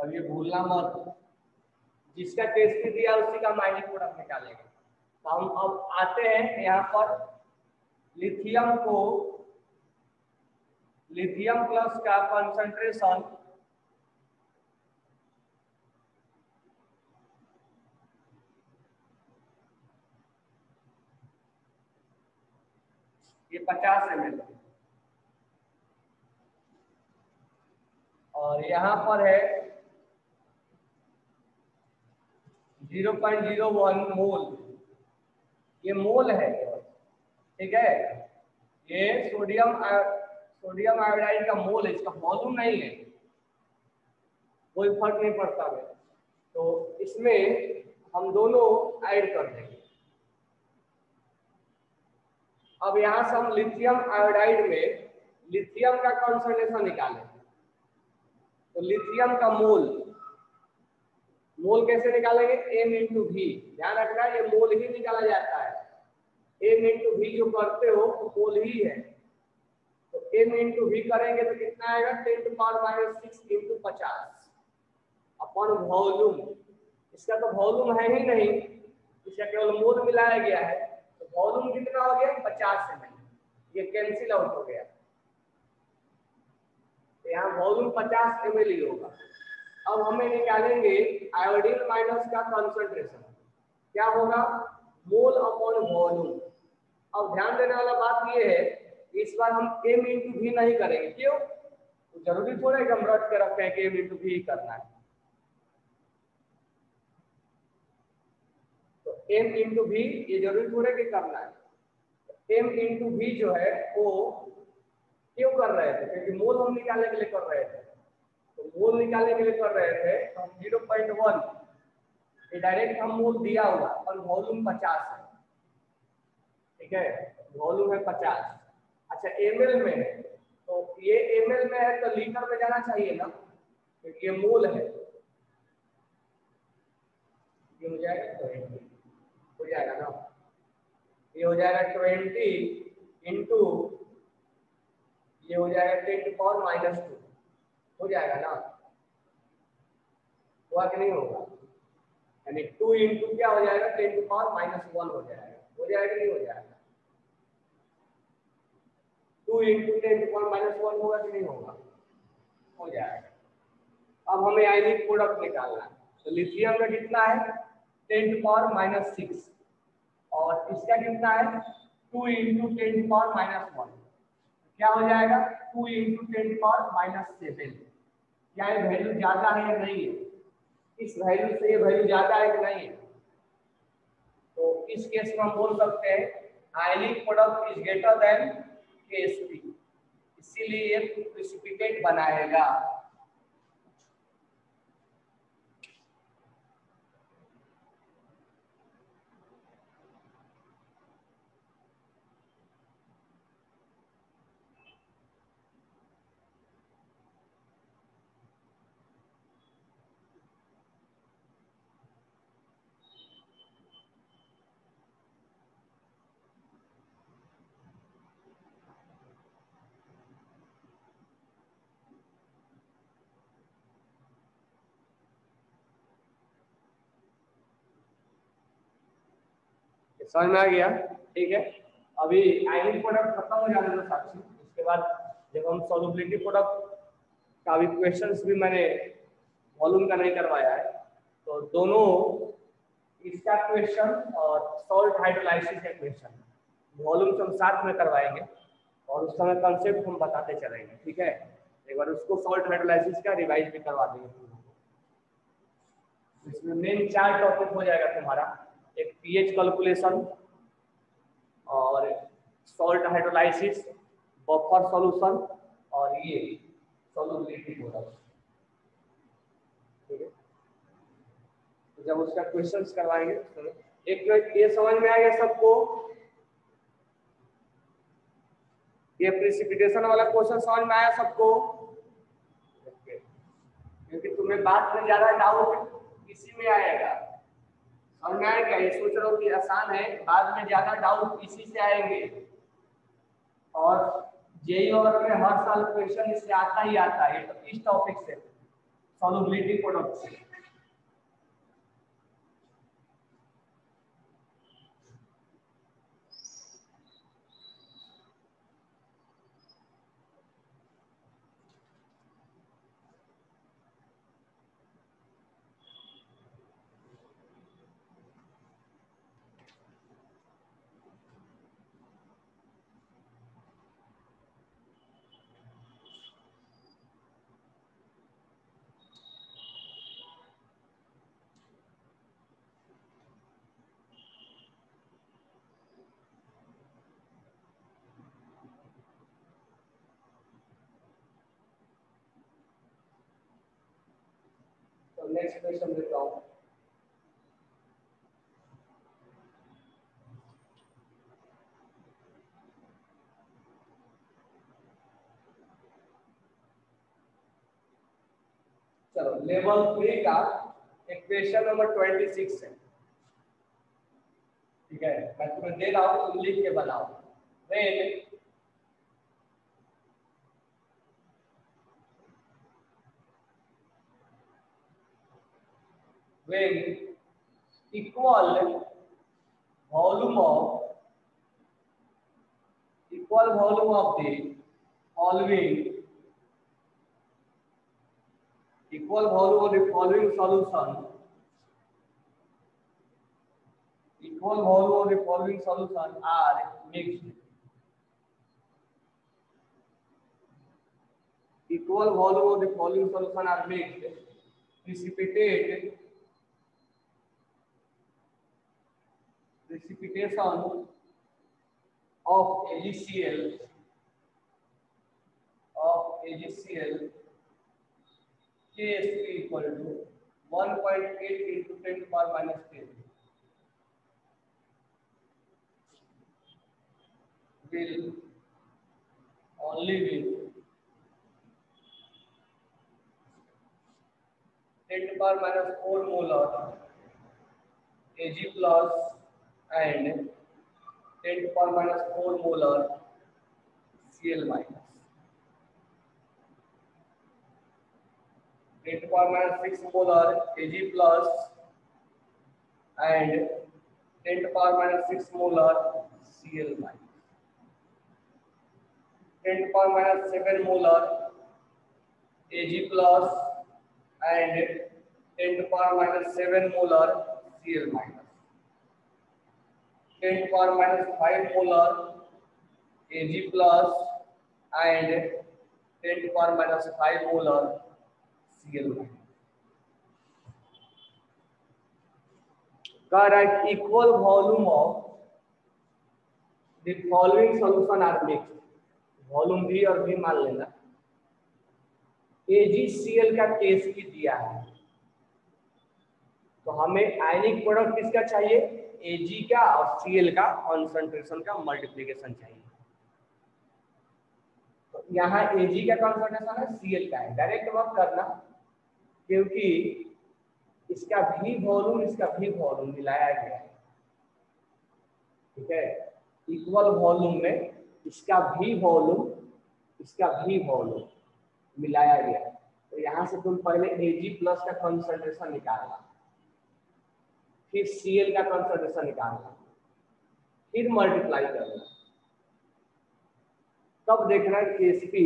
और ये भूलना मत जिसका केस भी दिया उसी का माइनिंग प्रोडक्ट हम निकालेंगे तो हम अब आते हैं यहाँ पर लिथियम को लिथियम प्लस का कंसंट्रेशन ये 50 एम और यहां पर है 0.01 मोल ये मोल है ठीक है ये सोडियम सोडियम आयोडाइड का मोल है इसका वॉल्यूम नहीं है कोई फर्क नहीं पड़ता है तो इसमें हम दोनों ऐड कर देंगे अब यहां से हम लिथियम आयोडाइड में लिथियम का कॉन्सेंट्रेशन निकालें तो लिथियम का मोल मोल कैसे निकालेंगे एम इंटू भी ध्यान रखना ये मोल ही निकाला जाता है एम इंटू भी जो करते हो वो मोल ही है तो एम इंटू भी करेंगे तो कितना आएगा ten to power minus six into पचास अपन वॉल्यूम इसका तो वॉल्यूम है ही नहीं इसका केवल मोल मिलाया गया है वॉल्यूम कितना हो गया पचास एम ये कैंसिल आउट हो गया यहाँ वॉल्यूम पचास एम ही होगा अब हमें निकालेंगे आयोडीन माइनस का कॉन्सेंट्रेशन क्या होगा मोल अपॉन वॉल्यूम अब ध्यान देने वाला बात ये है इस बार हम एम इंटू भी नहीं करेंगे क्यों तो जरूरी थोड़ा है कि हम रट के रखते हैं कि एम इंटू भी करना है एम इंटू भी ये जरूरी थोड़े के करना है एम इंटू भी जो है वो क्यों कर रहे थे क्योंकि मोल हम निकालने के लिए कर रहे थे तो मोल निकालने के लिए कर रहे थे तो हम जीरो पॉइंट वन ये डायरेक्ट हम मोल दिया हुआ और वॉल्यूम पचास है ठीक है वॉल्यूम है पचास अच्छा एम में तो ये एम में है तो लीटर में जाना चाहिए ना क्योंकि ये मोल है ये हो जाएगा तो जाएगा ना ये हो जाएगा ट्वेंटी इंटू ये हो जाएगा ten to power minus two हो जाएगा ना हुआ कि नहीं होगा यानी टू इंटू क्या हो जाएगा ten to power minus one हो जाएगा हो जाएगा नहीं हो जाएगा two into ten to power minus one होगा कि नहीं होगा हो जाएगा अब हमें आइनिक प्रोडक्ट निकालना है तो लिथियम का कितना है ten to power minus six और इसका कितना है two into ten power minus one क्या हो जाएगा two into ten power minus seven क्या ये वैल्यू ज्यादा है या नहीं है इस वैल्यू से ये वैल्यू ज्यादा है कि नहीं है तो इस केस में हम बोल सकते हैं ionic product is greater than K इसीलिए ये प्रिसिपिटेट बनाएगा समझ में आ गया ठीक है अभी आइडियल प्रोडक्ट खत्म हो जाने दो साक्षी उसके बाद जब हम सॉल्युबिलिटी प्रोडक्ट का भी क्वेश्चन भी मैंने वॉल्यूम का नहीं करवाया है तो दोनों इसका क्वेश्चन और सॉल्ट हाइड्रोलाइसिस का क्वेश्चन वॉल्यूम तो हम साथ में करवाएंगे और उस समय कंसेप्ट हम बताते चलेंगे ठीक है एक बार उसको सॉल्ट हाइड्रोलाइसिस का रिवाइज भी करवा देंगे इसमें मेन चार टॉपिक हो जाएगा तुम्हारा एक पीएच कैलकुलेशन और सॉल्ट हाइड्रोलाइसिस बफर सॉल्यूशन और ये सॉल्युबिलिटी मॉडल ठीक है तो जब उसका क्वेश्चंस करवाएंगे तो एक मिनट तो ये समझ में आ गया सबको ये प्रिसिपिटेशन वाला क्वेश्चन समझ में आया सबको क्योंकि तुम्हें बात में ज्यादा डाउट इसी में आएगा और मैं क्या ये सोच रहा हूँ कि आसान है बाद में ज्यादा डाउट इसी से आएंगे और जेई और में हर साल क्वेश्चन इससे आता ही आता है तो इस टॉपिक से सॉल्युबिलिटी प्रोडक्ट से नेक्स्ट क्वेश्चन देता हूं चलो लेवल थ्री का इक्वेशन नंबर ट्वेंटी सिक्स है ठीक है मैं तुम्हें दे रहा हूं लिख के बनाओ when equal volume of equal volume of the following equal volume of the following solution equal volume of the following solution are mixed equal volume of the following solution are mixed precipitate precipitation of AgCl of AgCl KSP equal to 1.8 into 10 to power minus 10. Will only will 10 to power minus 4 molar Ag plus and 10 to the power minus 4 molar Cl minus. 10 to power minus 6 molar Ag plus and 10 to the power minus 6 molar Cl minus. 10 to the power minus 7 molar Ag plus and 10 to the power minus 7 molar Cl minus. 10 to power minus 5 molar Ag plus and 10 to power minus 5 molar Cl कह रहा है equal volume of the following solution are mix volume भी और भी मान लेना AGCL का case भी दिया है तो हमें आयनिक प्रोडक्ट किसका चाहिए एजी का और सीएल का कॉन्सेंट्रेशन का मल्टीप्लीकेशन चाहिए तो यहाँ एजी का कॉन्सेंट्रेशन है सीएल का है डायरेक्ट वर्क करना क्योंकि इसका भी वॉल्यूम इसका भी वॉल्यूम मिलाया गया है ठीक है इक्वल वॉल्यूम में इसका भी वॉल्यूम इसका भी वॉल्यूम मिलाया गया तो यहां से तुम पहले एजी प्लस का कंसंट्रेशन निकालना फिर सी एल का कंसनट्रेशन निकालना फिर मल्टीप्लाई करना तब देखना है एसपी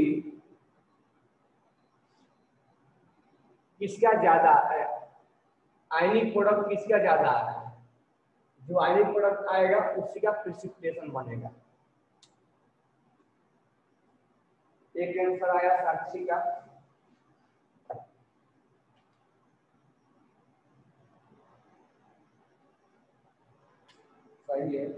किसका ज्यादा है आयनिक प्रोडक्ट किसका ज्यादा है जो आयनिक प्रोडक्ट आएगा उसी का प्रिसिपिटेशन बनेगा एक आंसर आया साक्षी का 发言。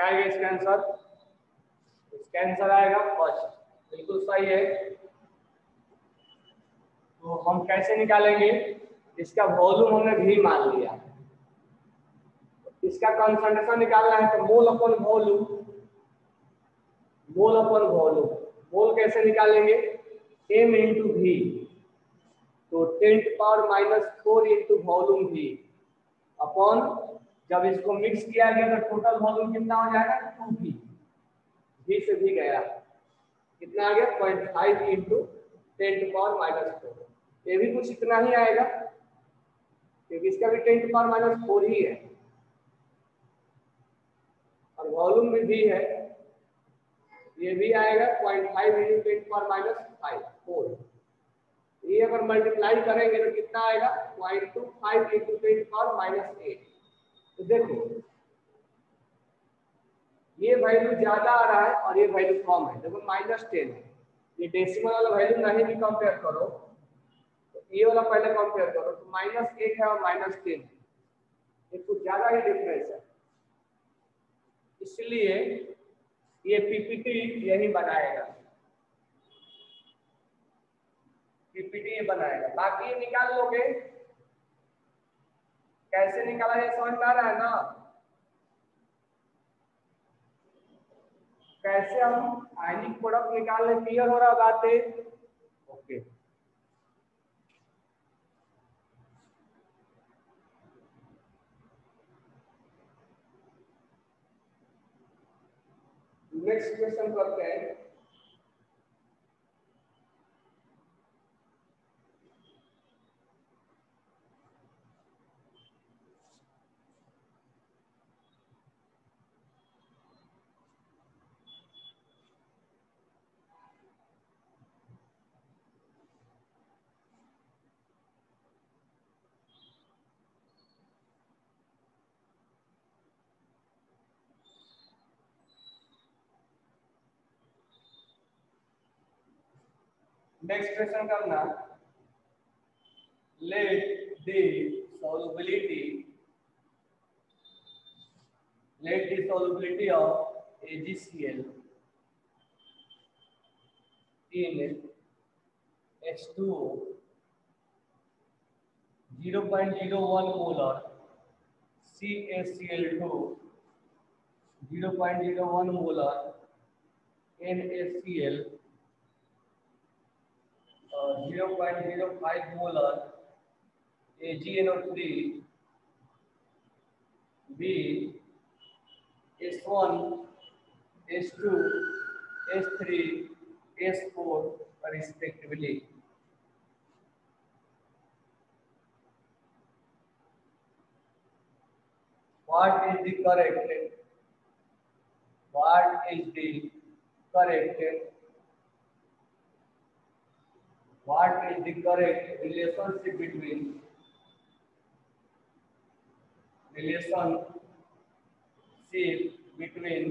क्या आएगा इसका आंसर इसका आंसर आएगा फर्स्ट बिल्कुल सही है तो हम कैसे निकालेंगे इसका वॉल्यूम हमने भी मान लिया इसका कंसंट्रेशन निकालना है तो mole upon volume mole upon volume mole कैसे निकालेंगे एम इंटू भी तो ten power minus four into volume भी अपॉन जब इसको मिक्स किया गया तो टोटल वॉल्यूम कितना हो जाएगा टू पी बी से भी गया कितना आ गया point five into ten to power minus four ये भी कुछ इतना ही आएगा क्योंकि इसका भी ten to power minus four ही है और वॉल्यूम भी भी है ये भी आएगा point five into ten to power minus five four ये अगर मल्टीप्लाई करेंगे तो कितना आएगा point two five into ten to power minus eight तो देखो ये वैल्यू ज्यादा आ रहा है और ये वैल्यू कम है देखो माइनस टेन है ये डेसिमल वाला वैल्यू नहीं भी कंपेयर करो तो ये वाला पहले कंपेयर करो तो माइनस एक है और माइनस टेन है ये कुछ ज्यादा ही डिफरेंस है इसलिए ये पीपीटी यही बनाएगा पीपीटी ये बनाएगा बाकी निकाल लोगे कैसे निकाला जाए समझ में आ रहा है ना कैसे हम आयनिक प्रोडक्ट निकाल रहे क्लियर हो रहा है ओके नेक्स्ट क्वेश्चन करते हैं नेक्स्ट क्वेश्चन का let the solubility let the solubility of AgCl in H2O 0.01 molar CaCl2 0.01 molar NaCl 0.05 molar AgNO3 B S1 S2 S3 S4 respectively. What is the correct? What is the correct what is the correct relationship between relationship between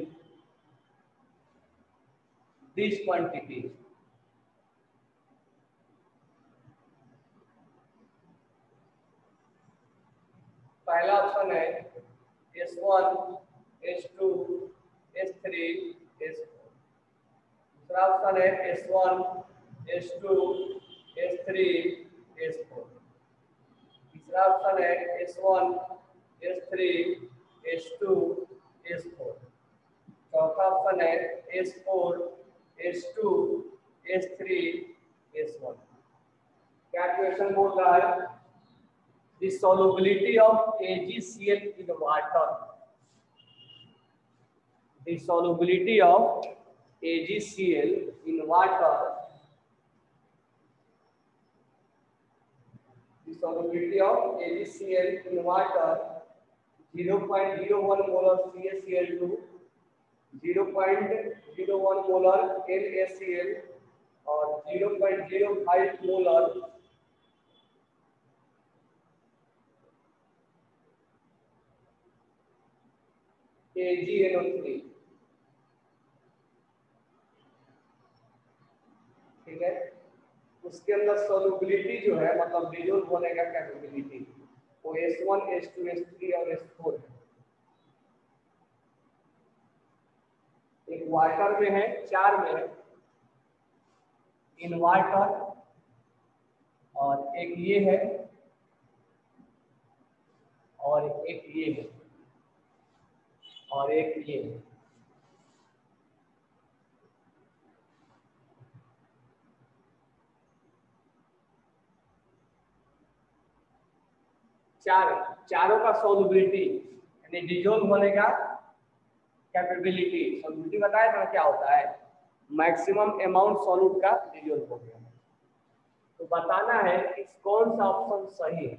this quantity पहला option है S1, S2, S3, S4 दूसरा option है S1, S2 S three S four तीसरा option है S one S three S two S four चौथा option है S four S two S three S one क्या question बोल रहा है the solubility of AgCl in water. The solubility of AgCl in water solubility of AgCl in water 0.01 molar CaCl2 0.01 molar NaCl or 0.05 molar AgNO3 ठीक है उसके अंदर solubility जो है मतलब डिजोल्व होने का कैपेबिलिटी वो S1, S2, S3 और S4 है एक वाटर में है चार में है इनवाटर और एक ये है और एक ये है और एक ये है चार चारों का सोलबिलिटी यानी डिजोल होने का कैपेबिलिटी सोलबिलिटी बताया था क्या होता है मैक्सिमम अमाउंट सॉल्यूट का डिजोल हो गया तो बताना है कि कौन सा ऑप्शन सही है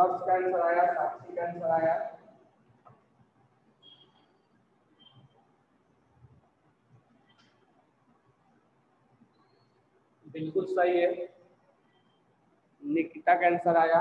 आदर्श का आया साक्षी कैंसर आया बिल्कुल सही है निकिता का आंसर आया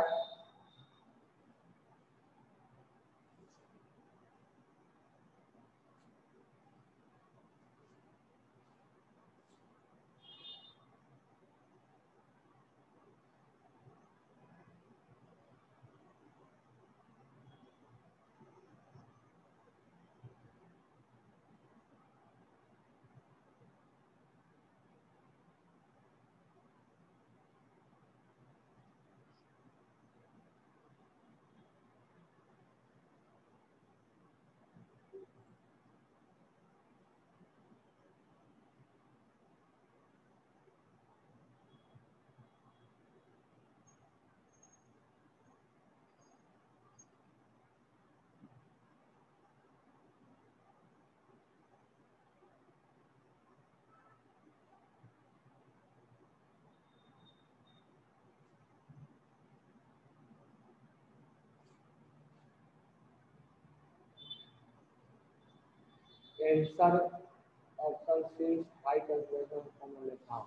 cancer option since high concentration common लेता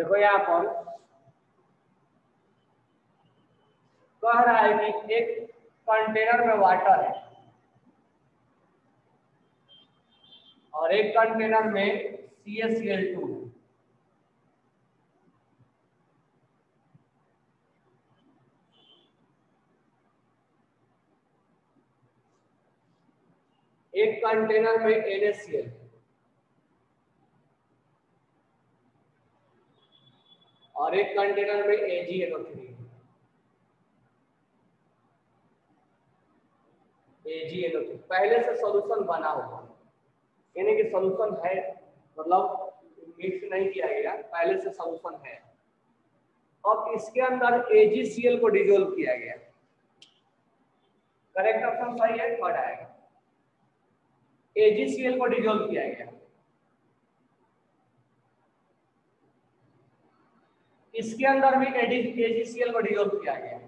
देखो यहाँ पर कह रहा है कि एक कंटेनर में वाटर है और एक कंटेनर में C S C L two है एक कंटेनर में एनएससीएल और एक कंटेनर में एजीएनओ थ्री एजीएनओ थ्री पहले से सॉल्यूशन बना हुआ यानी कि सॉल्यूशन है मतलब मिक्स नहीं किया गया पहले से सॉल्यूशन है अब इसके अंदर एजीसीएल को डिजोल्व किया गया करेक्ट ऑप्शन सही है थर्ड आएगा एजीसीएल को डिजोल्व किया गया इसके अंदर भी एजीसीएल को डिजोल्व किया गया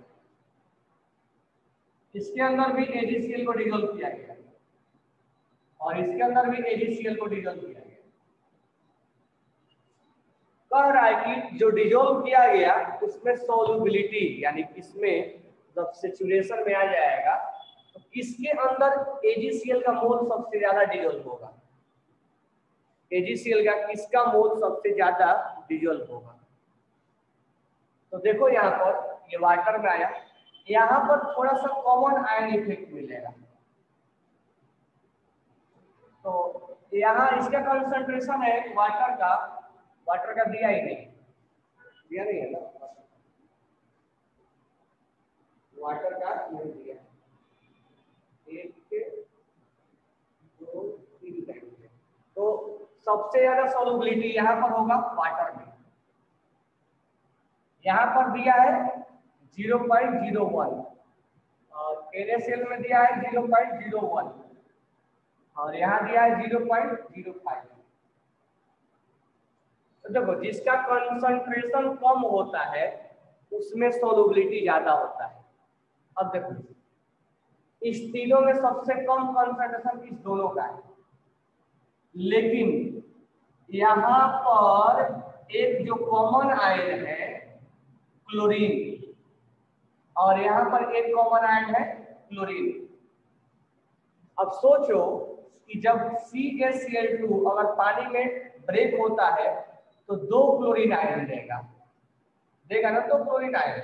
इसके अंदर भी एजीसीएल को डिजोल्व किया गया और इसके अंदर भी एजीसीएल को डिजोल्व किया गया कह रहा है कि जो डिजोल्व किया गया उसमें सोलबिलिटी यानी इसमें जब सेचुरेशन में आ जाएगा इसके अंदर एजीसीएल का मोल सबसे ज्यादा डिजोल्व होगा एजीसीएल का किसका मोल सबसे ज्यादा डिजोल्व होगा तो देखो यहाँ पर ये वाटर में आया यहाँ पर थोड़ा सा कॉमन आयन इफेक्ट मिलेगा तो यहाँ इसका कंसंट्रेशन है वाटर का वाटर का दिया ही नहीं दिया नहीं है ना वाटर का नहीं दिया है तो सबसे ज्यादा सोलबिलिटी यहां पर होगा वाटर में यहां पर दिया है जीरो पॉइंट 0.01 और केरेसेल में दिया है जीरो जीरो पॉइंट वन और यहां दिया है जीरो पॉइंट 0.05 तो देखो जिसका कंसंट्रेशन कम होता है उसमें सोलबिलिटी ज्यादा होता है अब देखो स्टीलों में सबसे कम कॉन्सेंट्रेशन किस दोनों का है लेकिन यहां पर एक जो कॉमन आयन है क्लोरीन और यहां पर एक कॉमन आयन है क्लोरीन अब सोचो कि जब CaCl2 अगर पानी में ब्रेक होता है तो दो क्लोरीन आयन देगा देगा ना दो तो क्लोरीन आयन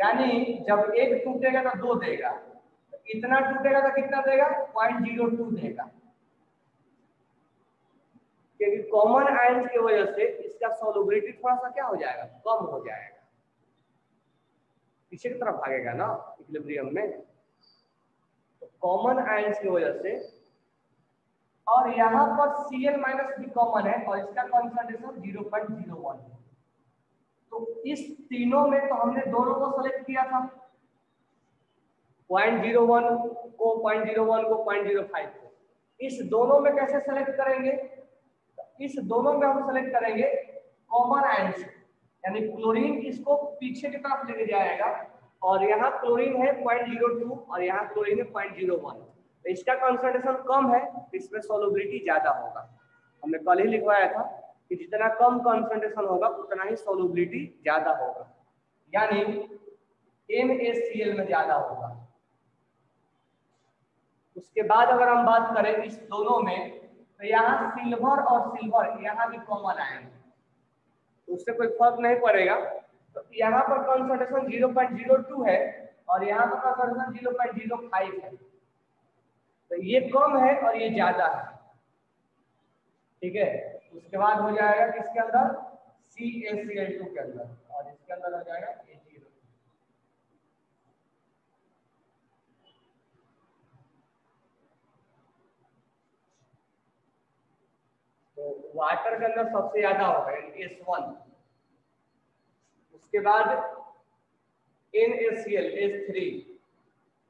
यानी जब एक टूटेगा तो दो देगा इतना टूटेगा तो कितना देगा पॉइंट जीरो टू देगा क्योंकि कॉमन आयन की वजह से इसका सोलबिलिटी थोड़ा सा क्या हो जाएगा कम हो जाएगा पीछे की तरफ भागेगा ना इक्विलिब्रियम में तो कॉमन आयन की वजह से और यहां पर सी एल माइनस भी कॉमन है और इसका concentration zero point zero one है तो इस तीनों में तो हमने दोनों को सेलेक्ट किया था पॉइंट जीरो वन को पॉइंट जीरो वन को पॉइंट जीरो फाइव को इस दोनों में कैसे सेलेक्ट करेंगे इस दोनों में हम सेलेक्ट करेंगे कॉमन आयन यानी क्लोरीन इसको पीछे की तरफ लेके जाएगा और यहाँ क्लोरीन है पॉइंट जीरो टू और यहाँ क्लोरीन है पॉइंट जीरो वन तो इसका कॉन्सेंट्रेशन कम है तो इसमें सोलिबिलिटी ज्यादा होगा हमने कल ही लिखवाया था कि जितना कम कॉन्सेंट्रेशन होगा उतना ही सोलिबिलिटी ज्यादा होगा यानी एम में ज्यादा होगा उसके बाद अगर हम बात करें इस दोनों में तो यहाँ सिल्वर और सिल्वर यहाँ भी कॉमन आएंगे तो उससे कोई फर्क नहीं पड़ेगा तो यहाँ पर concentration zero point zero two है और यहाँ पर concentration zero point zero five है तो ये कम है और ये ज्यादा है ठीक है उसके बाद हो जाएगा किसके अंदर C S C L two के अंदर और इसके अंदर हो जाएगा ए वाटर के अंदर सबसे ज्यादा होगा एन एस वन उसके बाद N S C L S three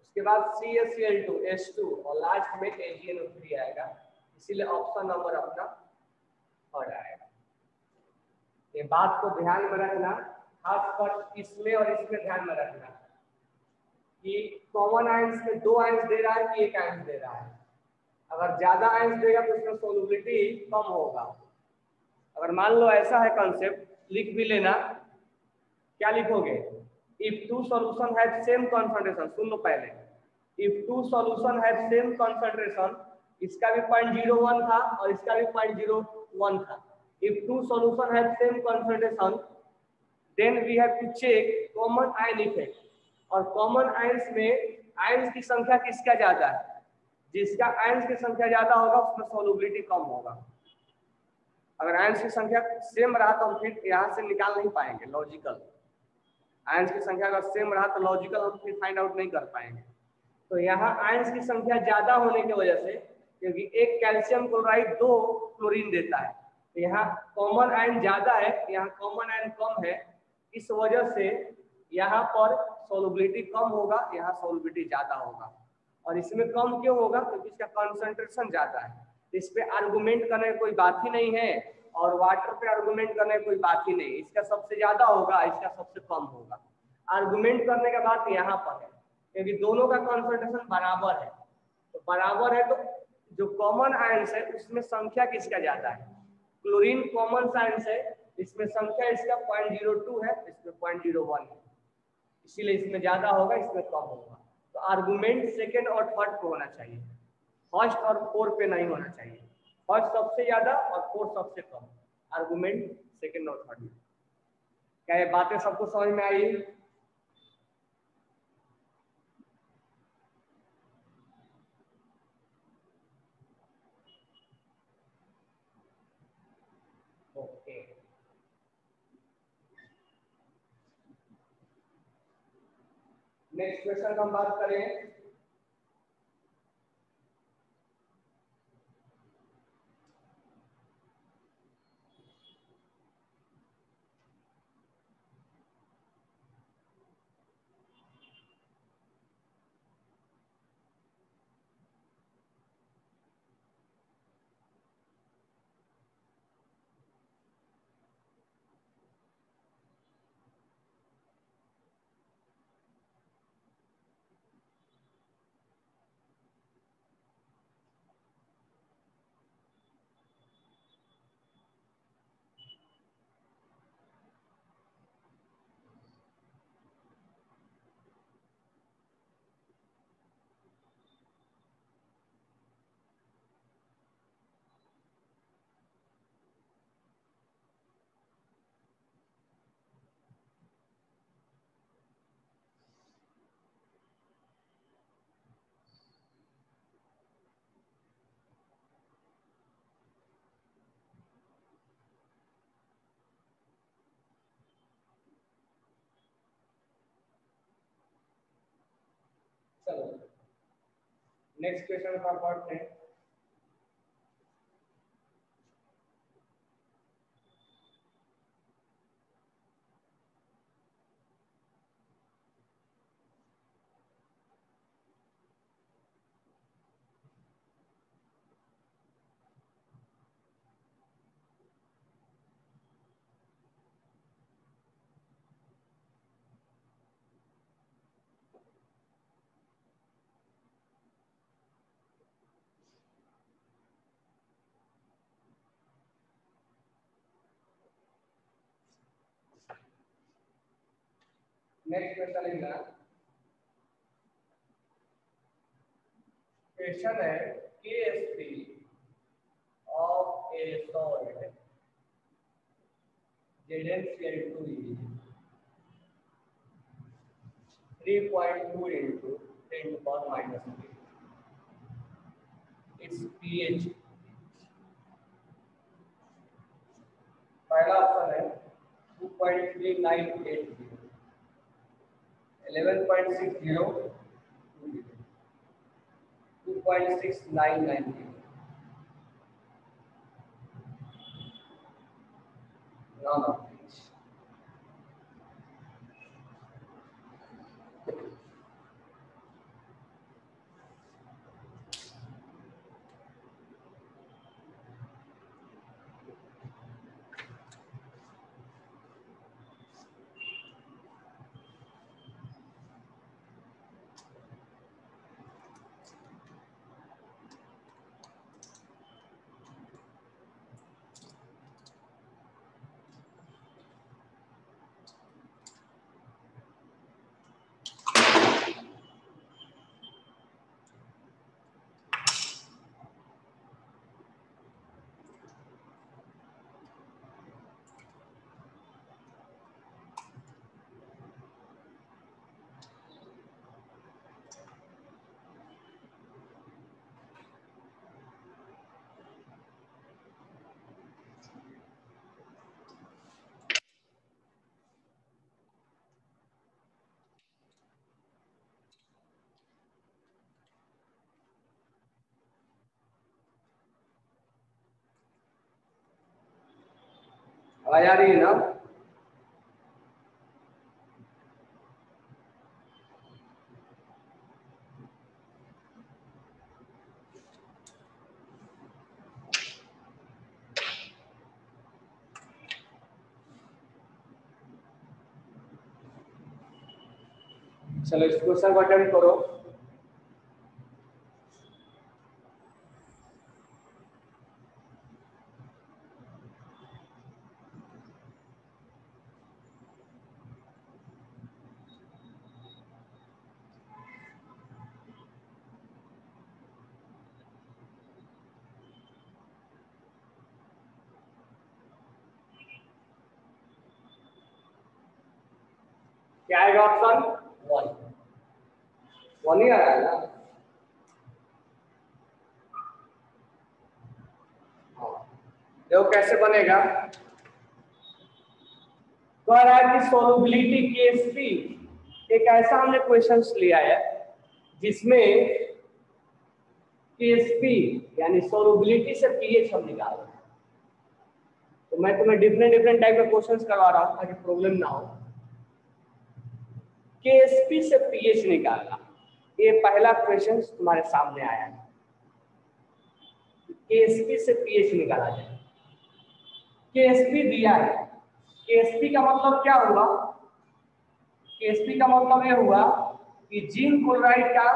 उसके बाद C S C L two S two और लास्ट में एजीएन थ्री आएगा इसीलिए ऑप्शन नंबर अपना थर्ड आएगा ये बात को ध्यान में रखना खासकर इसमें और इसमें ध्यान में रखना कि कॉमन आयंस में दो आयंस दे रहा है कि एक आयंस दे रहा है अगर ज्यादा आइंस देगा तो उसका सोलबिलिटी कम होगा अगर मान लो ऐसा है कॉन्सेप्ट लिख भी लेना क्या लिखोगे if two solution have same concentration सुन लो पहले if two solution have same concentration इसका भी वन था और इसका भी पॉइंट जीरो वन था if two solution have same concentration then we have to check common ion effect और कॉमन ions में ions की संख्या किसका ज्यादा है जिसका आयंस की संख्या ज्यादा होगा उसमें सोलबिलिटी कम होगा अगर आयंस की संख्या सेम रहा तो हम फिर यहाँ से निकाल नहीं पाएंगे लॉजिकल आयंस की संख्या अगर सेम रहा तो लॉजिकल हम फिर फाइंड आउट नहीं कर पाएंगे तो यहाँ आयंस की संख्या ज्यादा होने की वजह से क्योंकि एक कैल्शियम क्लोराइड दो क्लोरीन देता है तो यहाँ कॉमन आयन ज्यादा है यहाँ कॉमन आयन कम है इस वजह से यहाँ पर सोलबिलिटी कम होगा यहाँ सोलिबिलिटी ज्यादा होगा और इसमें कम क्यों होगा क्योंकि इसका कॉन्सेंट्रेशन ज्यादा है तो इस पे आर्गूमेंट करने कोई बात ही नहीं है और वाटर पे आर्गूमेंट करने कोई बात ही नहीं इसका सबसे ज्यादा होगा इसका सबसे कम होगा आर्गूमेंट करने का बात यहाँ पर है क्योंकि दोनों का कॉन्सेंट्रेशन बराबर है तो बराबर है तो जो कॉमन आयंस है उसमें तो संख्या किसका ज्यादा है क्लोरीन कॉमन साइंस है इसमें संख्या इसका पॉइंट जीरो टू है इसमें पॉइंट जीरो वन है इसीलिए इसमें ज्यादा होगा इसमें कम होगा तो आर्गूमेंट सेकेंड और थर्ड पे होना चाहिए फर्स्ट और फोर्थ पे नहीं होना चाहिए फर्स्ट सबसे ज्यादा और फोर्थ सबसे कम आर्गूमेंट सेकेंड और थर्ड क्या ये बातें सबको समझ में आई नेक्स्ट क्वेश्चन हम बात करें नेक्स्ट क्वेश्चन का है नेक्स्ट क्वेश्चन इनका क्वेश्चन है K S P of a salt Z N C L two is three point two into ten to power minus three it's P H पहला option है two point three nine eight zero 11.60 kilo 2.699 kilo now now चलो इस question को attempt करो आएगा option one one ही आया ना हाँ। देखो कैसे बनेगा कह रहा है कि सोलबिलिटी केस भी एक ऐसा हमने क्वेश्चन लिया है जिसमें केएसपी यानी सोलबिलिटी से पीएच हम निकाल रहे हैं तो मैं तुम्हें डिफरेंट डिफरेंट टाइप के क्वेश्चंस करवा रहा हूँ ताकि प्रॉब्लम ना हो के एस पी से पीएच निकालना ये पहला क्वेश्चन तुम्हारे सामने आया है के एस पी से पीएच निकाला जाए के एस पी दिया है के एस पी का मतलब क्या हुआ के एस पी का मतलब यह हुआ कि जिंक क्लोराइड का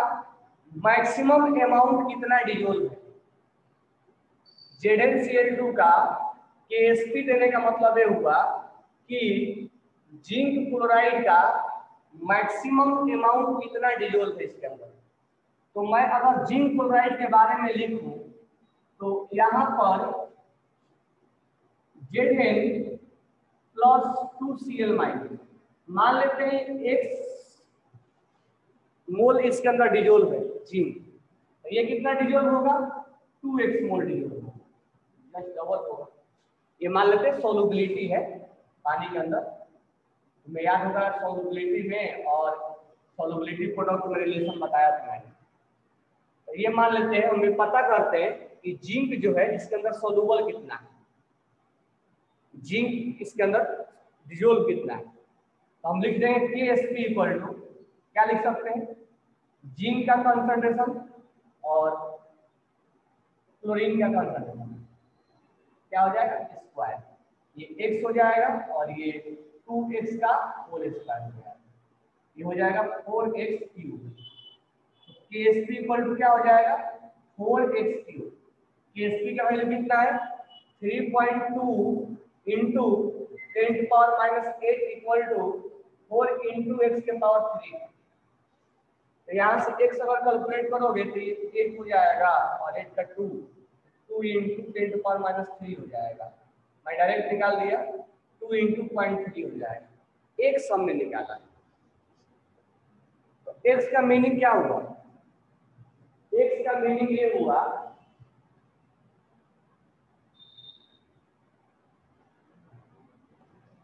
मैक्सिमम अमाउंट कितना डिजोल है जेड का केएसपी देने का मतलब यह हुआ कि जिंक क्लोराइड का मैक्सिमम अमाउंट कितना डिजोल्व है इसके अंदर तो मैं अगर जिंक क्लोराइड के बारे में लिखू तो यहाँ पर Z N plus two C L minus मान लेते हैं एक मोल इसके अंदर डिजोल्व है जिंक तो ये कितना डिजोल्व होगा टू एक्स मोल डिजोल्व होगा डबल होगा ये मान लेते हैं सोलबिलिटी है पानी के अंदर तुम्हें याद होगा सोलबिलिटी में और सोलबिलिटी प्रोडक्ट में रिलेशन बताया था मैंने तो ये मान लेते हैं हमें पता करते हैं कि जिंक जो है इसके अंदर सोलूबल कितना है जिंक इसके अंदर डिजोल कितना है तो हम लिख देंगे K S P equal to क्या लिख सकते हैं जिंक का कंसंट्रेशन और क्लोरीन का कंसंट्रेशन क्या हो जाएगा स्क्वायर ये एक्स हो जाएगा और ये टू एक्स का होल स्क्वायर हो गया ये हो जाएगा four X cube K S P equal to क्या हो जाएगा four X cube K S P का वैल्यू कितना है three point two into ten to power minus eight equal to four into X के पावर थ्री तो यहाँ से एक्स अगर कैलकुलेट करोगे तो एक हो जाएगा और एट का two two into ten to power minus three हो जाएगा मैं डायरेक्ट निकाल दिया टू इंटू पॉइंट थ्री हो जाएगा एक सम में निकाला है तो एक्स का मीनिंग क्या हुआ एक्स का मीनिंग ये हुआ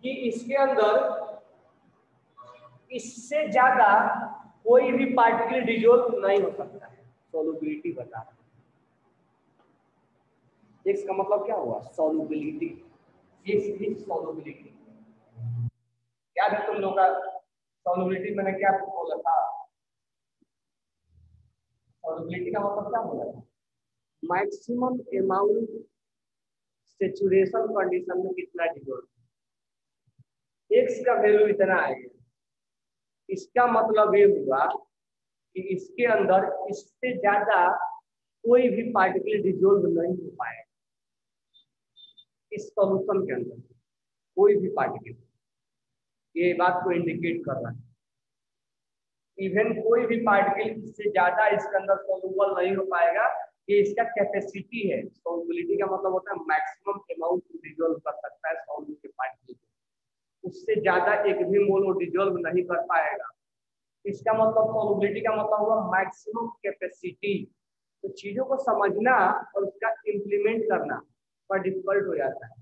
कि इसके अंदर इससे ज्यादा कोई भी पार्टिकल डिजोल्व नहीं हो सकता है सोलिबिलिटी बता एक्स का मतलब क्या हुआ सोलिबिलिटी इट्स इट्स सॉल्युबिलिटी याद है तुम लोग का सॉल्युबिलिटी मैंने क्या बोला था सॉल्युबिलिटी का मतलब क्या बोला था मैक्सिमम अमाउंट सेचुरेशन कंडीशन में कितना डिजोल्व एक्स का वैल्यू इतना आएगा इसका मतलब ये हुआ कि इसके अंदर इससे ज्यादा कोई भी पार्टिकल डिजोल्व नहीं हो पाएगा इस सोलूशन के अंदर कोई भी पार्टिकल ये बात को इंडिकेट कर रहा है इवन कोई भी पार्टिकल इससे ज्यादा इसके अंदर सोलूबल नहीं हो पाएगा ये इसका कैपेसिटी है सोलबिलिटी का मतलब होता है मैक्सिमम अमाउंट डिजोल्व कर सकता है सोलू के पार्टिकल उससे ज्यादा एक भी मोल वो डिजोल्व नहीं कर पाएगा इसका मतलब सोलबिलिटी का मतलब हुआ मैक्सिमम कैपेसिटी तो चीजों को समझना और उसका इम्प्लीमेंट करना थोड़ा डिफिकल्ट हो जाता है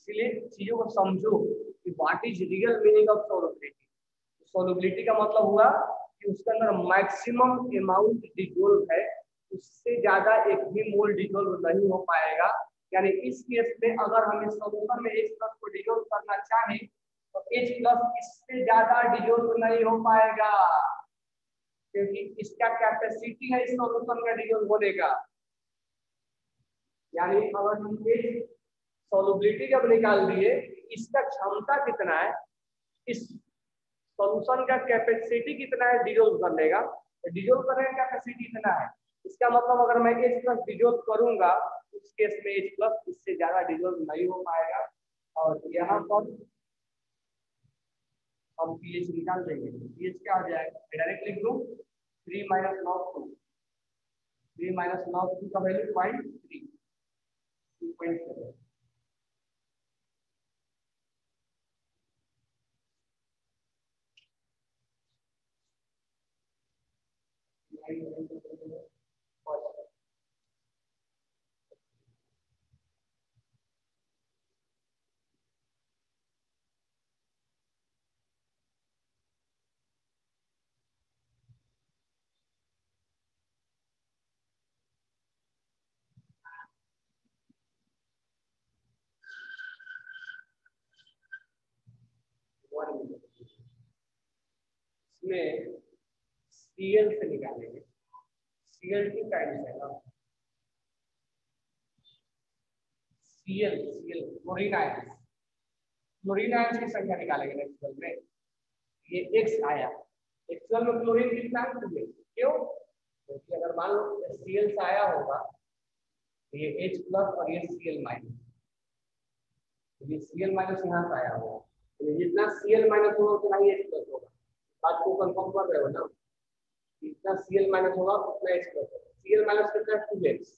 इसलिए चीजों को समझो कि what is real meaning of solubility solubility का मतलब हुआ कि उसके अंदर मैक्सिमम अमाउंट डिजोल्व है उससे ज्यादा एक भी मोल डिजोल्व नहीं हो पाएगा यानी इस केस में अगर हमें सोलूशन में एच प्लस को डिजोल्व करना चाहे तो एच प्लस इससे ज्यादा डिजोल्व नहीं हो पाएगा क्योंकि इसका कैपेसिटी है इस सोलूशन का डिजोल्व होने का यानी अगर हम पेट जब निकाल दिए इसका क्षमता कितना है इस सॉल्यूशन का कैपेसिटी कितना है डिजोल्व तो करने का डिजोल्व करने का कैपेसिटी इतना है इसका मतलब अगर मैं एच प्लस डिजोल्व करूंगा उस केस में एच प्लस इससे ज्यादा डिजोल्व नहीं हो पाएगा और यहाँ पर हम पी एच निकाल देंगे पी एच क्या हो जाएगा डायरेक्ट लिख दू three minus naught two three minus naught two का वैल्यू पॉइंट थ्री Gracias. इसमें सीएल से निकालेंगे सीएल टू टाइम्स है ना CL CL chlorine ion chlorine ion की संख्या निकालेंगे नेक्स्ट में ये एक्स आया एक्चुअल में क्लोरीन कितना है क्यों क्योंकि अगर मान लो सीएल से आया होगा तो ये एच प्लस और ये सीएल माइनस तो ये सीएल माइनस यहाँ से आया होगा तो जितना सीएल माइनस होगा उतना ही एच प्लस होगा बात को कंफर्म कर रहे हो ना जितना सी एल माइनस होगा उतना एच प्लस होगा सी एल माइनस कितना टू एक्स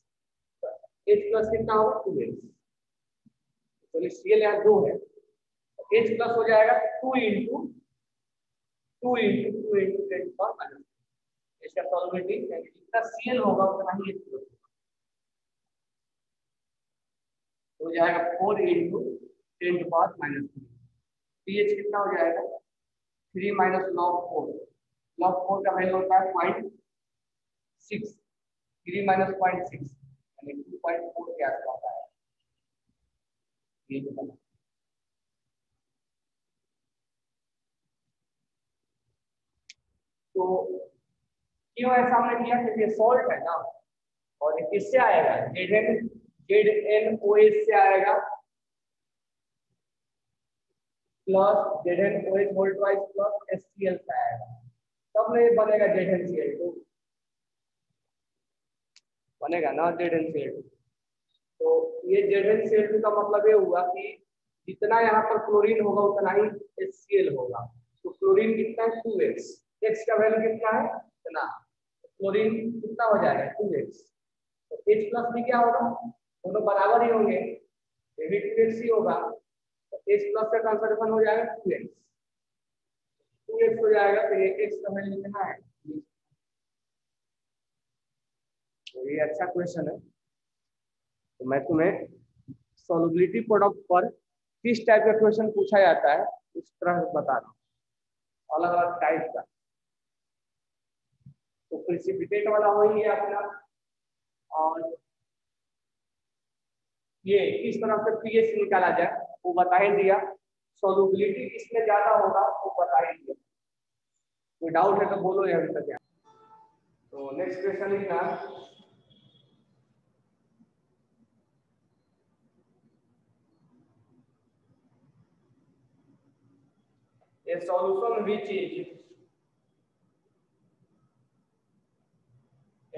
एच प्लस कितना होगा टू एक्स चलिए सी एल यहाँ दो है एच प्लस हो जाएगा two into two into two into ten power minus इसका सॉल्वेटी जितना सी एल होगा उतना ही एच प्लस होगा हो जाएगा four into ten power minus two P H कितना हो जाएगा three minus log four log four का वैल्यू होता है point six three minus point six यानी टू पॉइंट फोर के आसपास आया ये तो बना तो क्यों ऐसा हमने किया क्योंकि सॉल्ट है ना और इससे आएगा Z N Z N O S से आएगा plus Z N O H hold wise plus S C L का आएगा तब ये बनेगा Z N C L two बनेगा ना Z N C L two तो ये Z N C L two का मतलब ये हुआ कि जितना यहाँ पर क्लोरीन होगा उतना ही एच सी एल होगा तो क्लोरीन कितना है टू एक्स एक्स का वैल्यू कितना है इतना क्लोरीन तो कितना हो जाएगा टू एक्स तो एच प्लस भी क्या होगा दोनों बराबर ही होंगे ये भी टू एक्स ही होगा एक्स प्लस का कंसर्वेशन हो जाएगा टू एक्स टू एक्स हो जाएगा तो ये एक्स का वैल्यू है ये अच्छा क्वेश्चन है तो मैं तुम्हें सोलिबिलिटी प्रोडक्ट पर किस टाइप का क्वेश्चन पूछा जाता है उस तरह बता रहा हूँ अलग अलग टाइप का तो प्रिसिपिटेट वाला वही है अपना और ये किस तरह से पीएच निकाला जाए वो बता ही दिया सोलूबिलिटी इसमें ज्यादा होगा वो बता ही दिया कोई डाउट है तो बोलो या अभी तक तो नेक्स्ट क्वेश्चन लिखना a solution which is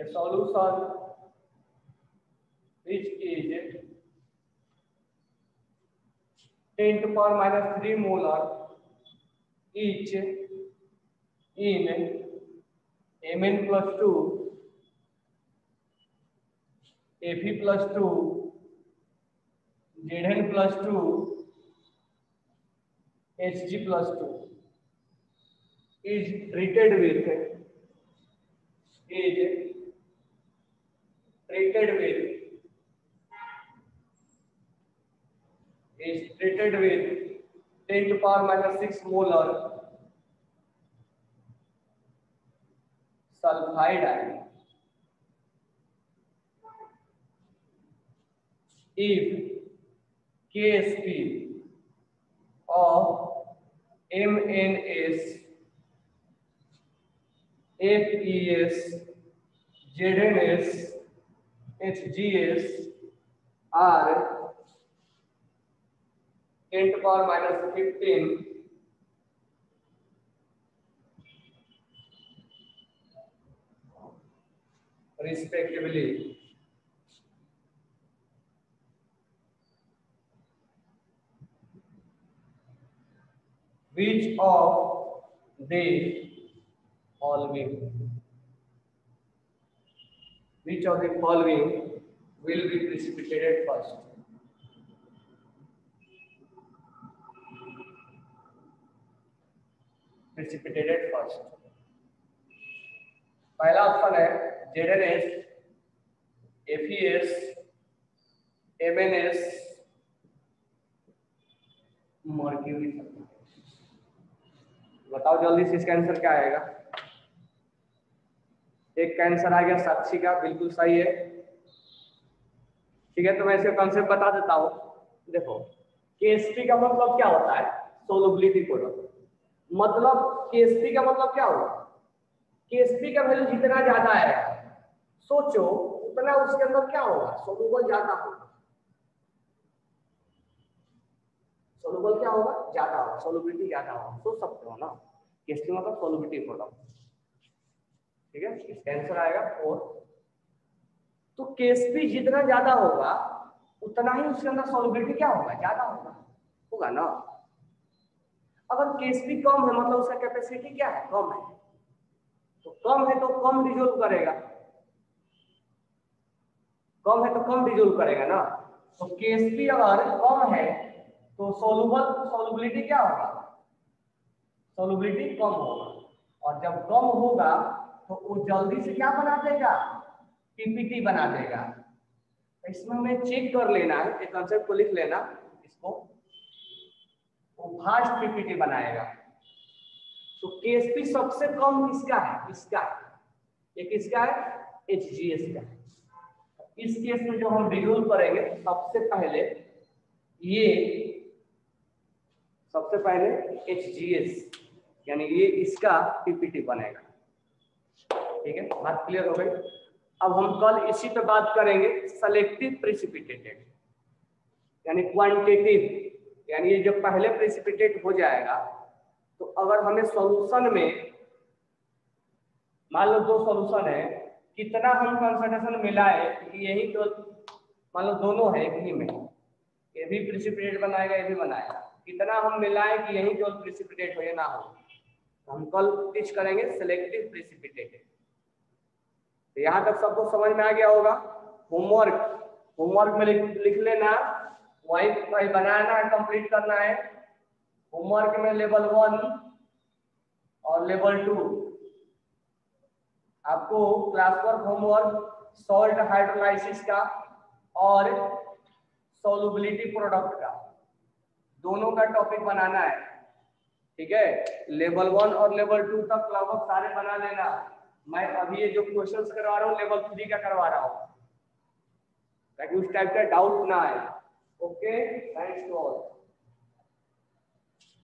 a solution which is 10 to power minus 3 molar each in Mn plus 2, Fe plus 2, Zn plus 2, Hg plus 2 is treated with is treated with is treated with 10 to the power minus 6 molar sulfide ion. If Ksp of MNS, FES, ZNS, HGS are ten to power minus fifteen respectively which of the following which of the following will be precipitated first precipitated first. पहला option है Z FES MNS mercury बताओ जल्दी से इसका answer क्या आएगा एक का आंसर आ गया साक्षी का बिल्कुल सही है ठीक है तो मैं इसे कॉन्सेप्ट बता देता हूं देखो केएसपी का मतलब क्या होता है सोलबिलिटी प्रोडक्ट मतलब केसपी का मतलब क्या होगा केएसपी का वैल्यू जितना ज्यादा है सोचो उतना उसके अंदर क्या होगा सोलूबल ज्यादा होगा सोलूबल क्या होगा ज्यादा होगा सोलबिलिटी ज्यादा होगा सोच सकते हो ना केएसपी मतलब सोलबिलिटी प्रोडक्ट ठीक है इसका आंसर आएगा फोर तो केसपी जितना ज्यादा होगा उतना ही उसके अंदर सोलबिलिटी क्या होगा ज्यादा होगा होगा ना अगर केस भी कम है मतलब उसका कैपेसिटी क्या है कम है तो कम है तो कम रिजोल्व करेगा कम है तो कम रिजोल्व करेगा ना तो केस भी अगर कम है तो सोलूबल सोलबिलिटी क्या होगा सोलबिलिटी कम होगा और जब कम होगा तो वो जल्दी से क्या बना देगा पीपीटी बना देगा इसमें हमें चेक कर लेना है कंसेप्ट को लिख लेना इसको वो फास्ट पीपीटी बनाएगा तो केएसपी सबसे कम किसका है इसका है ये किसका है एचजीएस का इस केस में जो हम रिव्यूल करेंगे सबसे पहले ये सबसे पहले एचजीएस यानी ये इसका पीपीटी बनेगा ठीक है बात क्लियर हो गई अब हम कल इसी पे बात करेंगे सेलेक्टिव प्रिसिपिटेटेड यानी क्वांटिटिव यानी ये जब पहले प्रेसिपिटेट हो जाएगा तो अगर हमें सॉल्यूशन में मान लो दो सॉल्यूशन है कितना हम कंसंट्रेशन मिला है क्योंकि यही तो मान लो दोनों है एक ही में ये भी प्रिसिपिटेट बनाएगा ये भी बनाएगा कितना हम मिलाए कि यही जो प्रिसिपिटेट हो या ना हो तो हम कल टीच करेंगे सिलेक्टिव प्रिसिपिटेटेड तो यहाँ तक सबको समझ में आ गया होगा होमवर्क होमवर्क में लिख लेना वही वही बनाना है कंप्लीट करना है होमवर्क में लेवल वन और लेवल टू आपको क्लासवर्क होमवर्क सॉल्ट हाइड्रोलाइसिस का और सोलबिलिटी प्रोडक्ट का दोनों का टॉपिक बनाना है ठीक है लेवल वन और लेवल टू तक लगभग सारे बना लेना मैं अभी ये जो क्वेश्चंस करवा रहा हूँ लेवल थ्री का करवा रहा हूँ ताकि उस टाइप का डाउट ना आए Okay, thanks to all.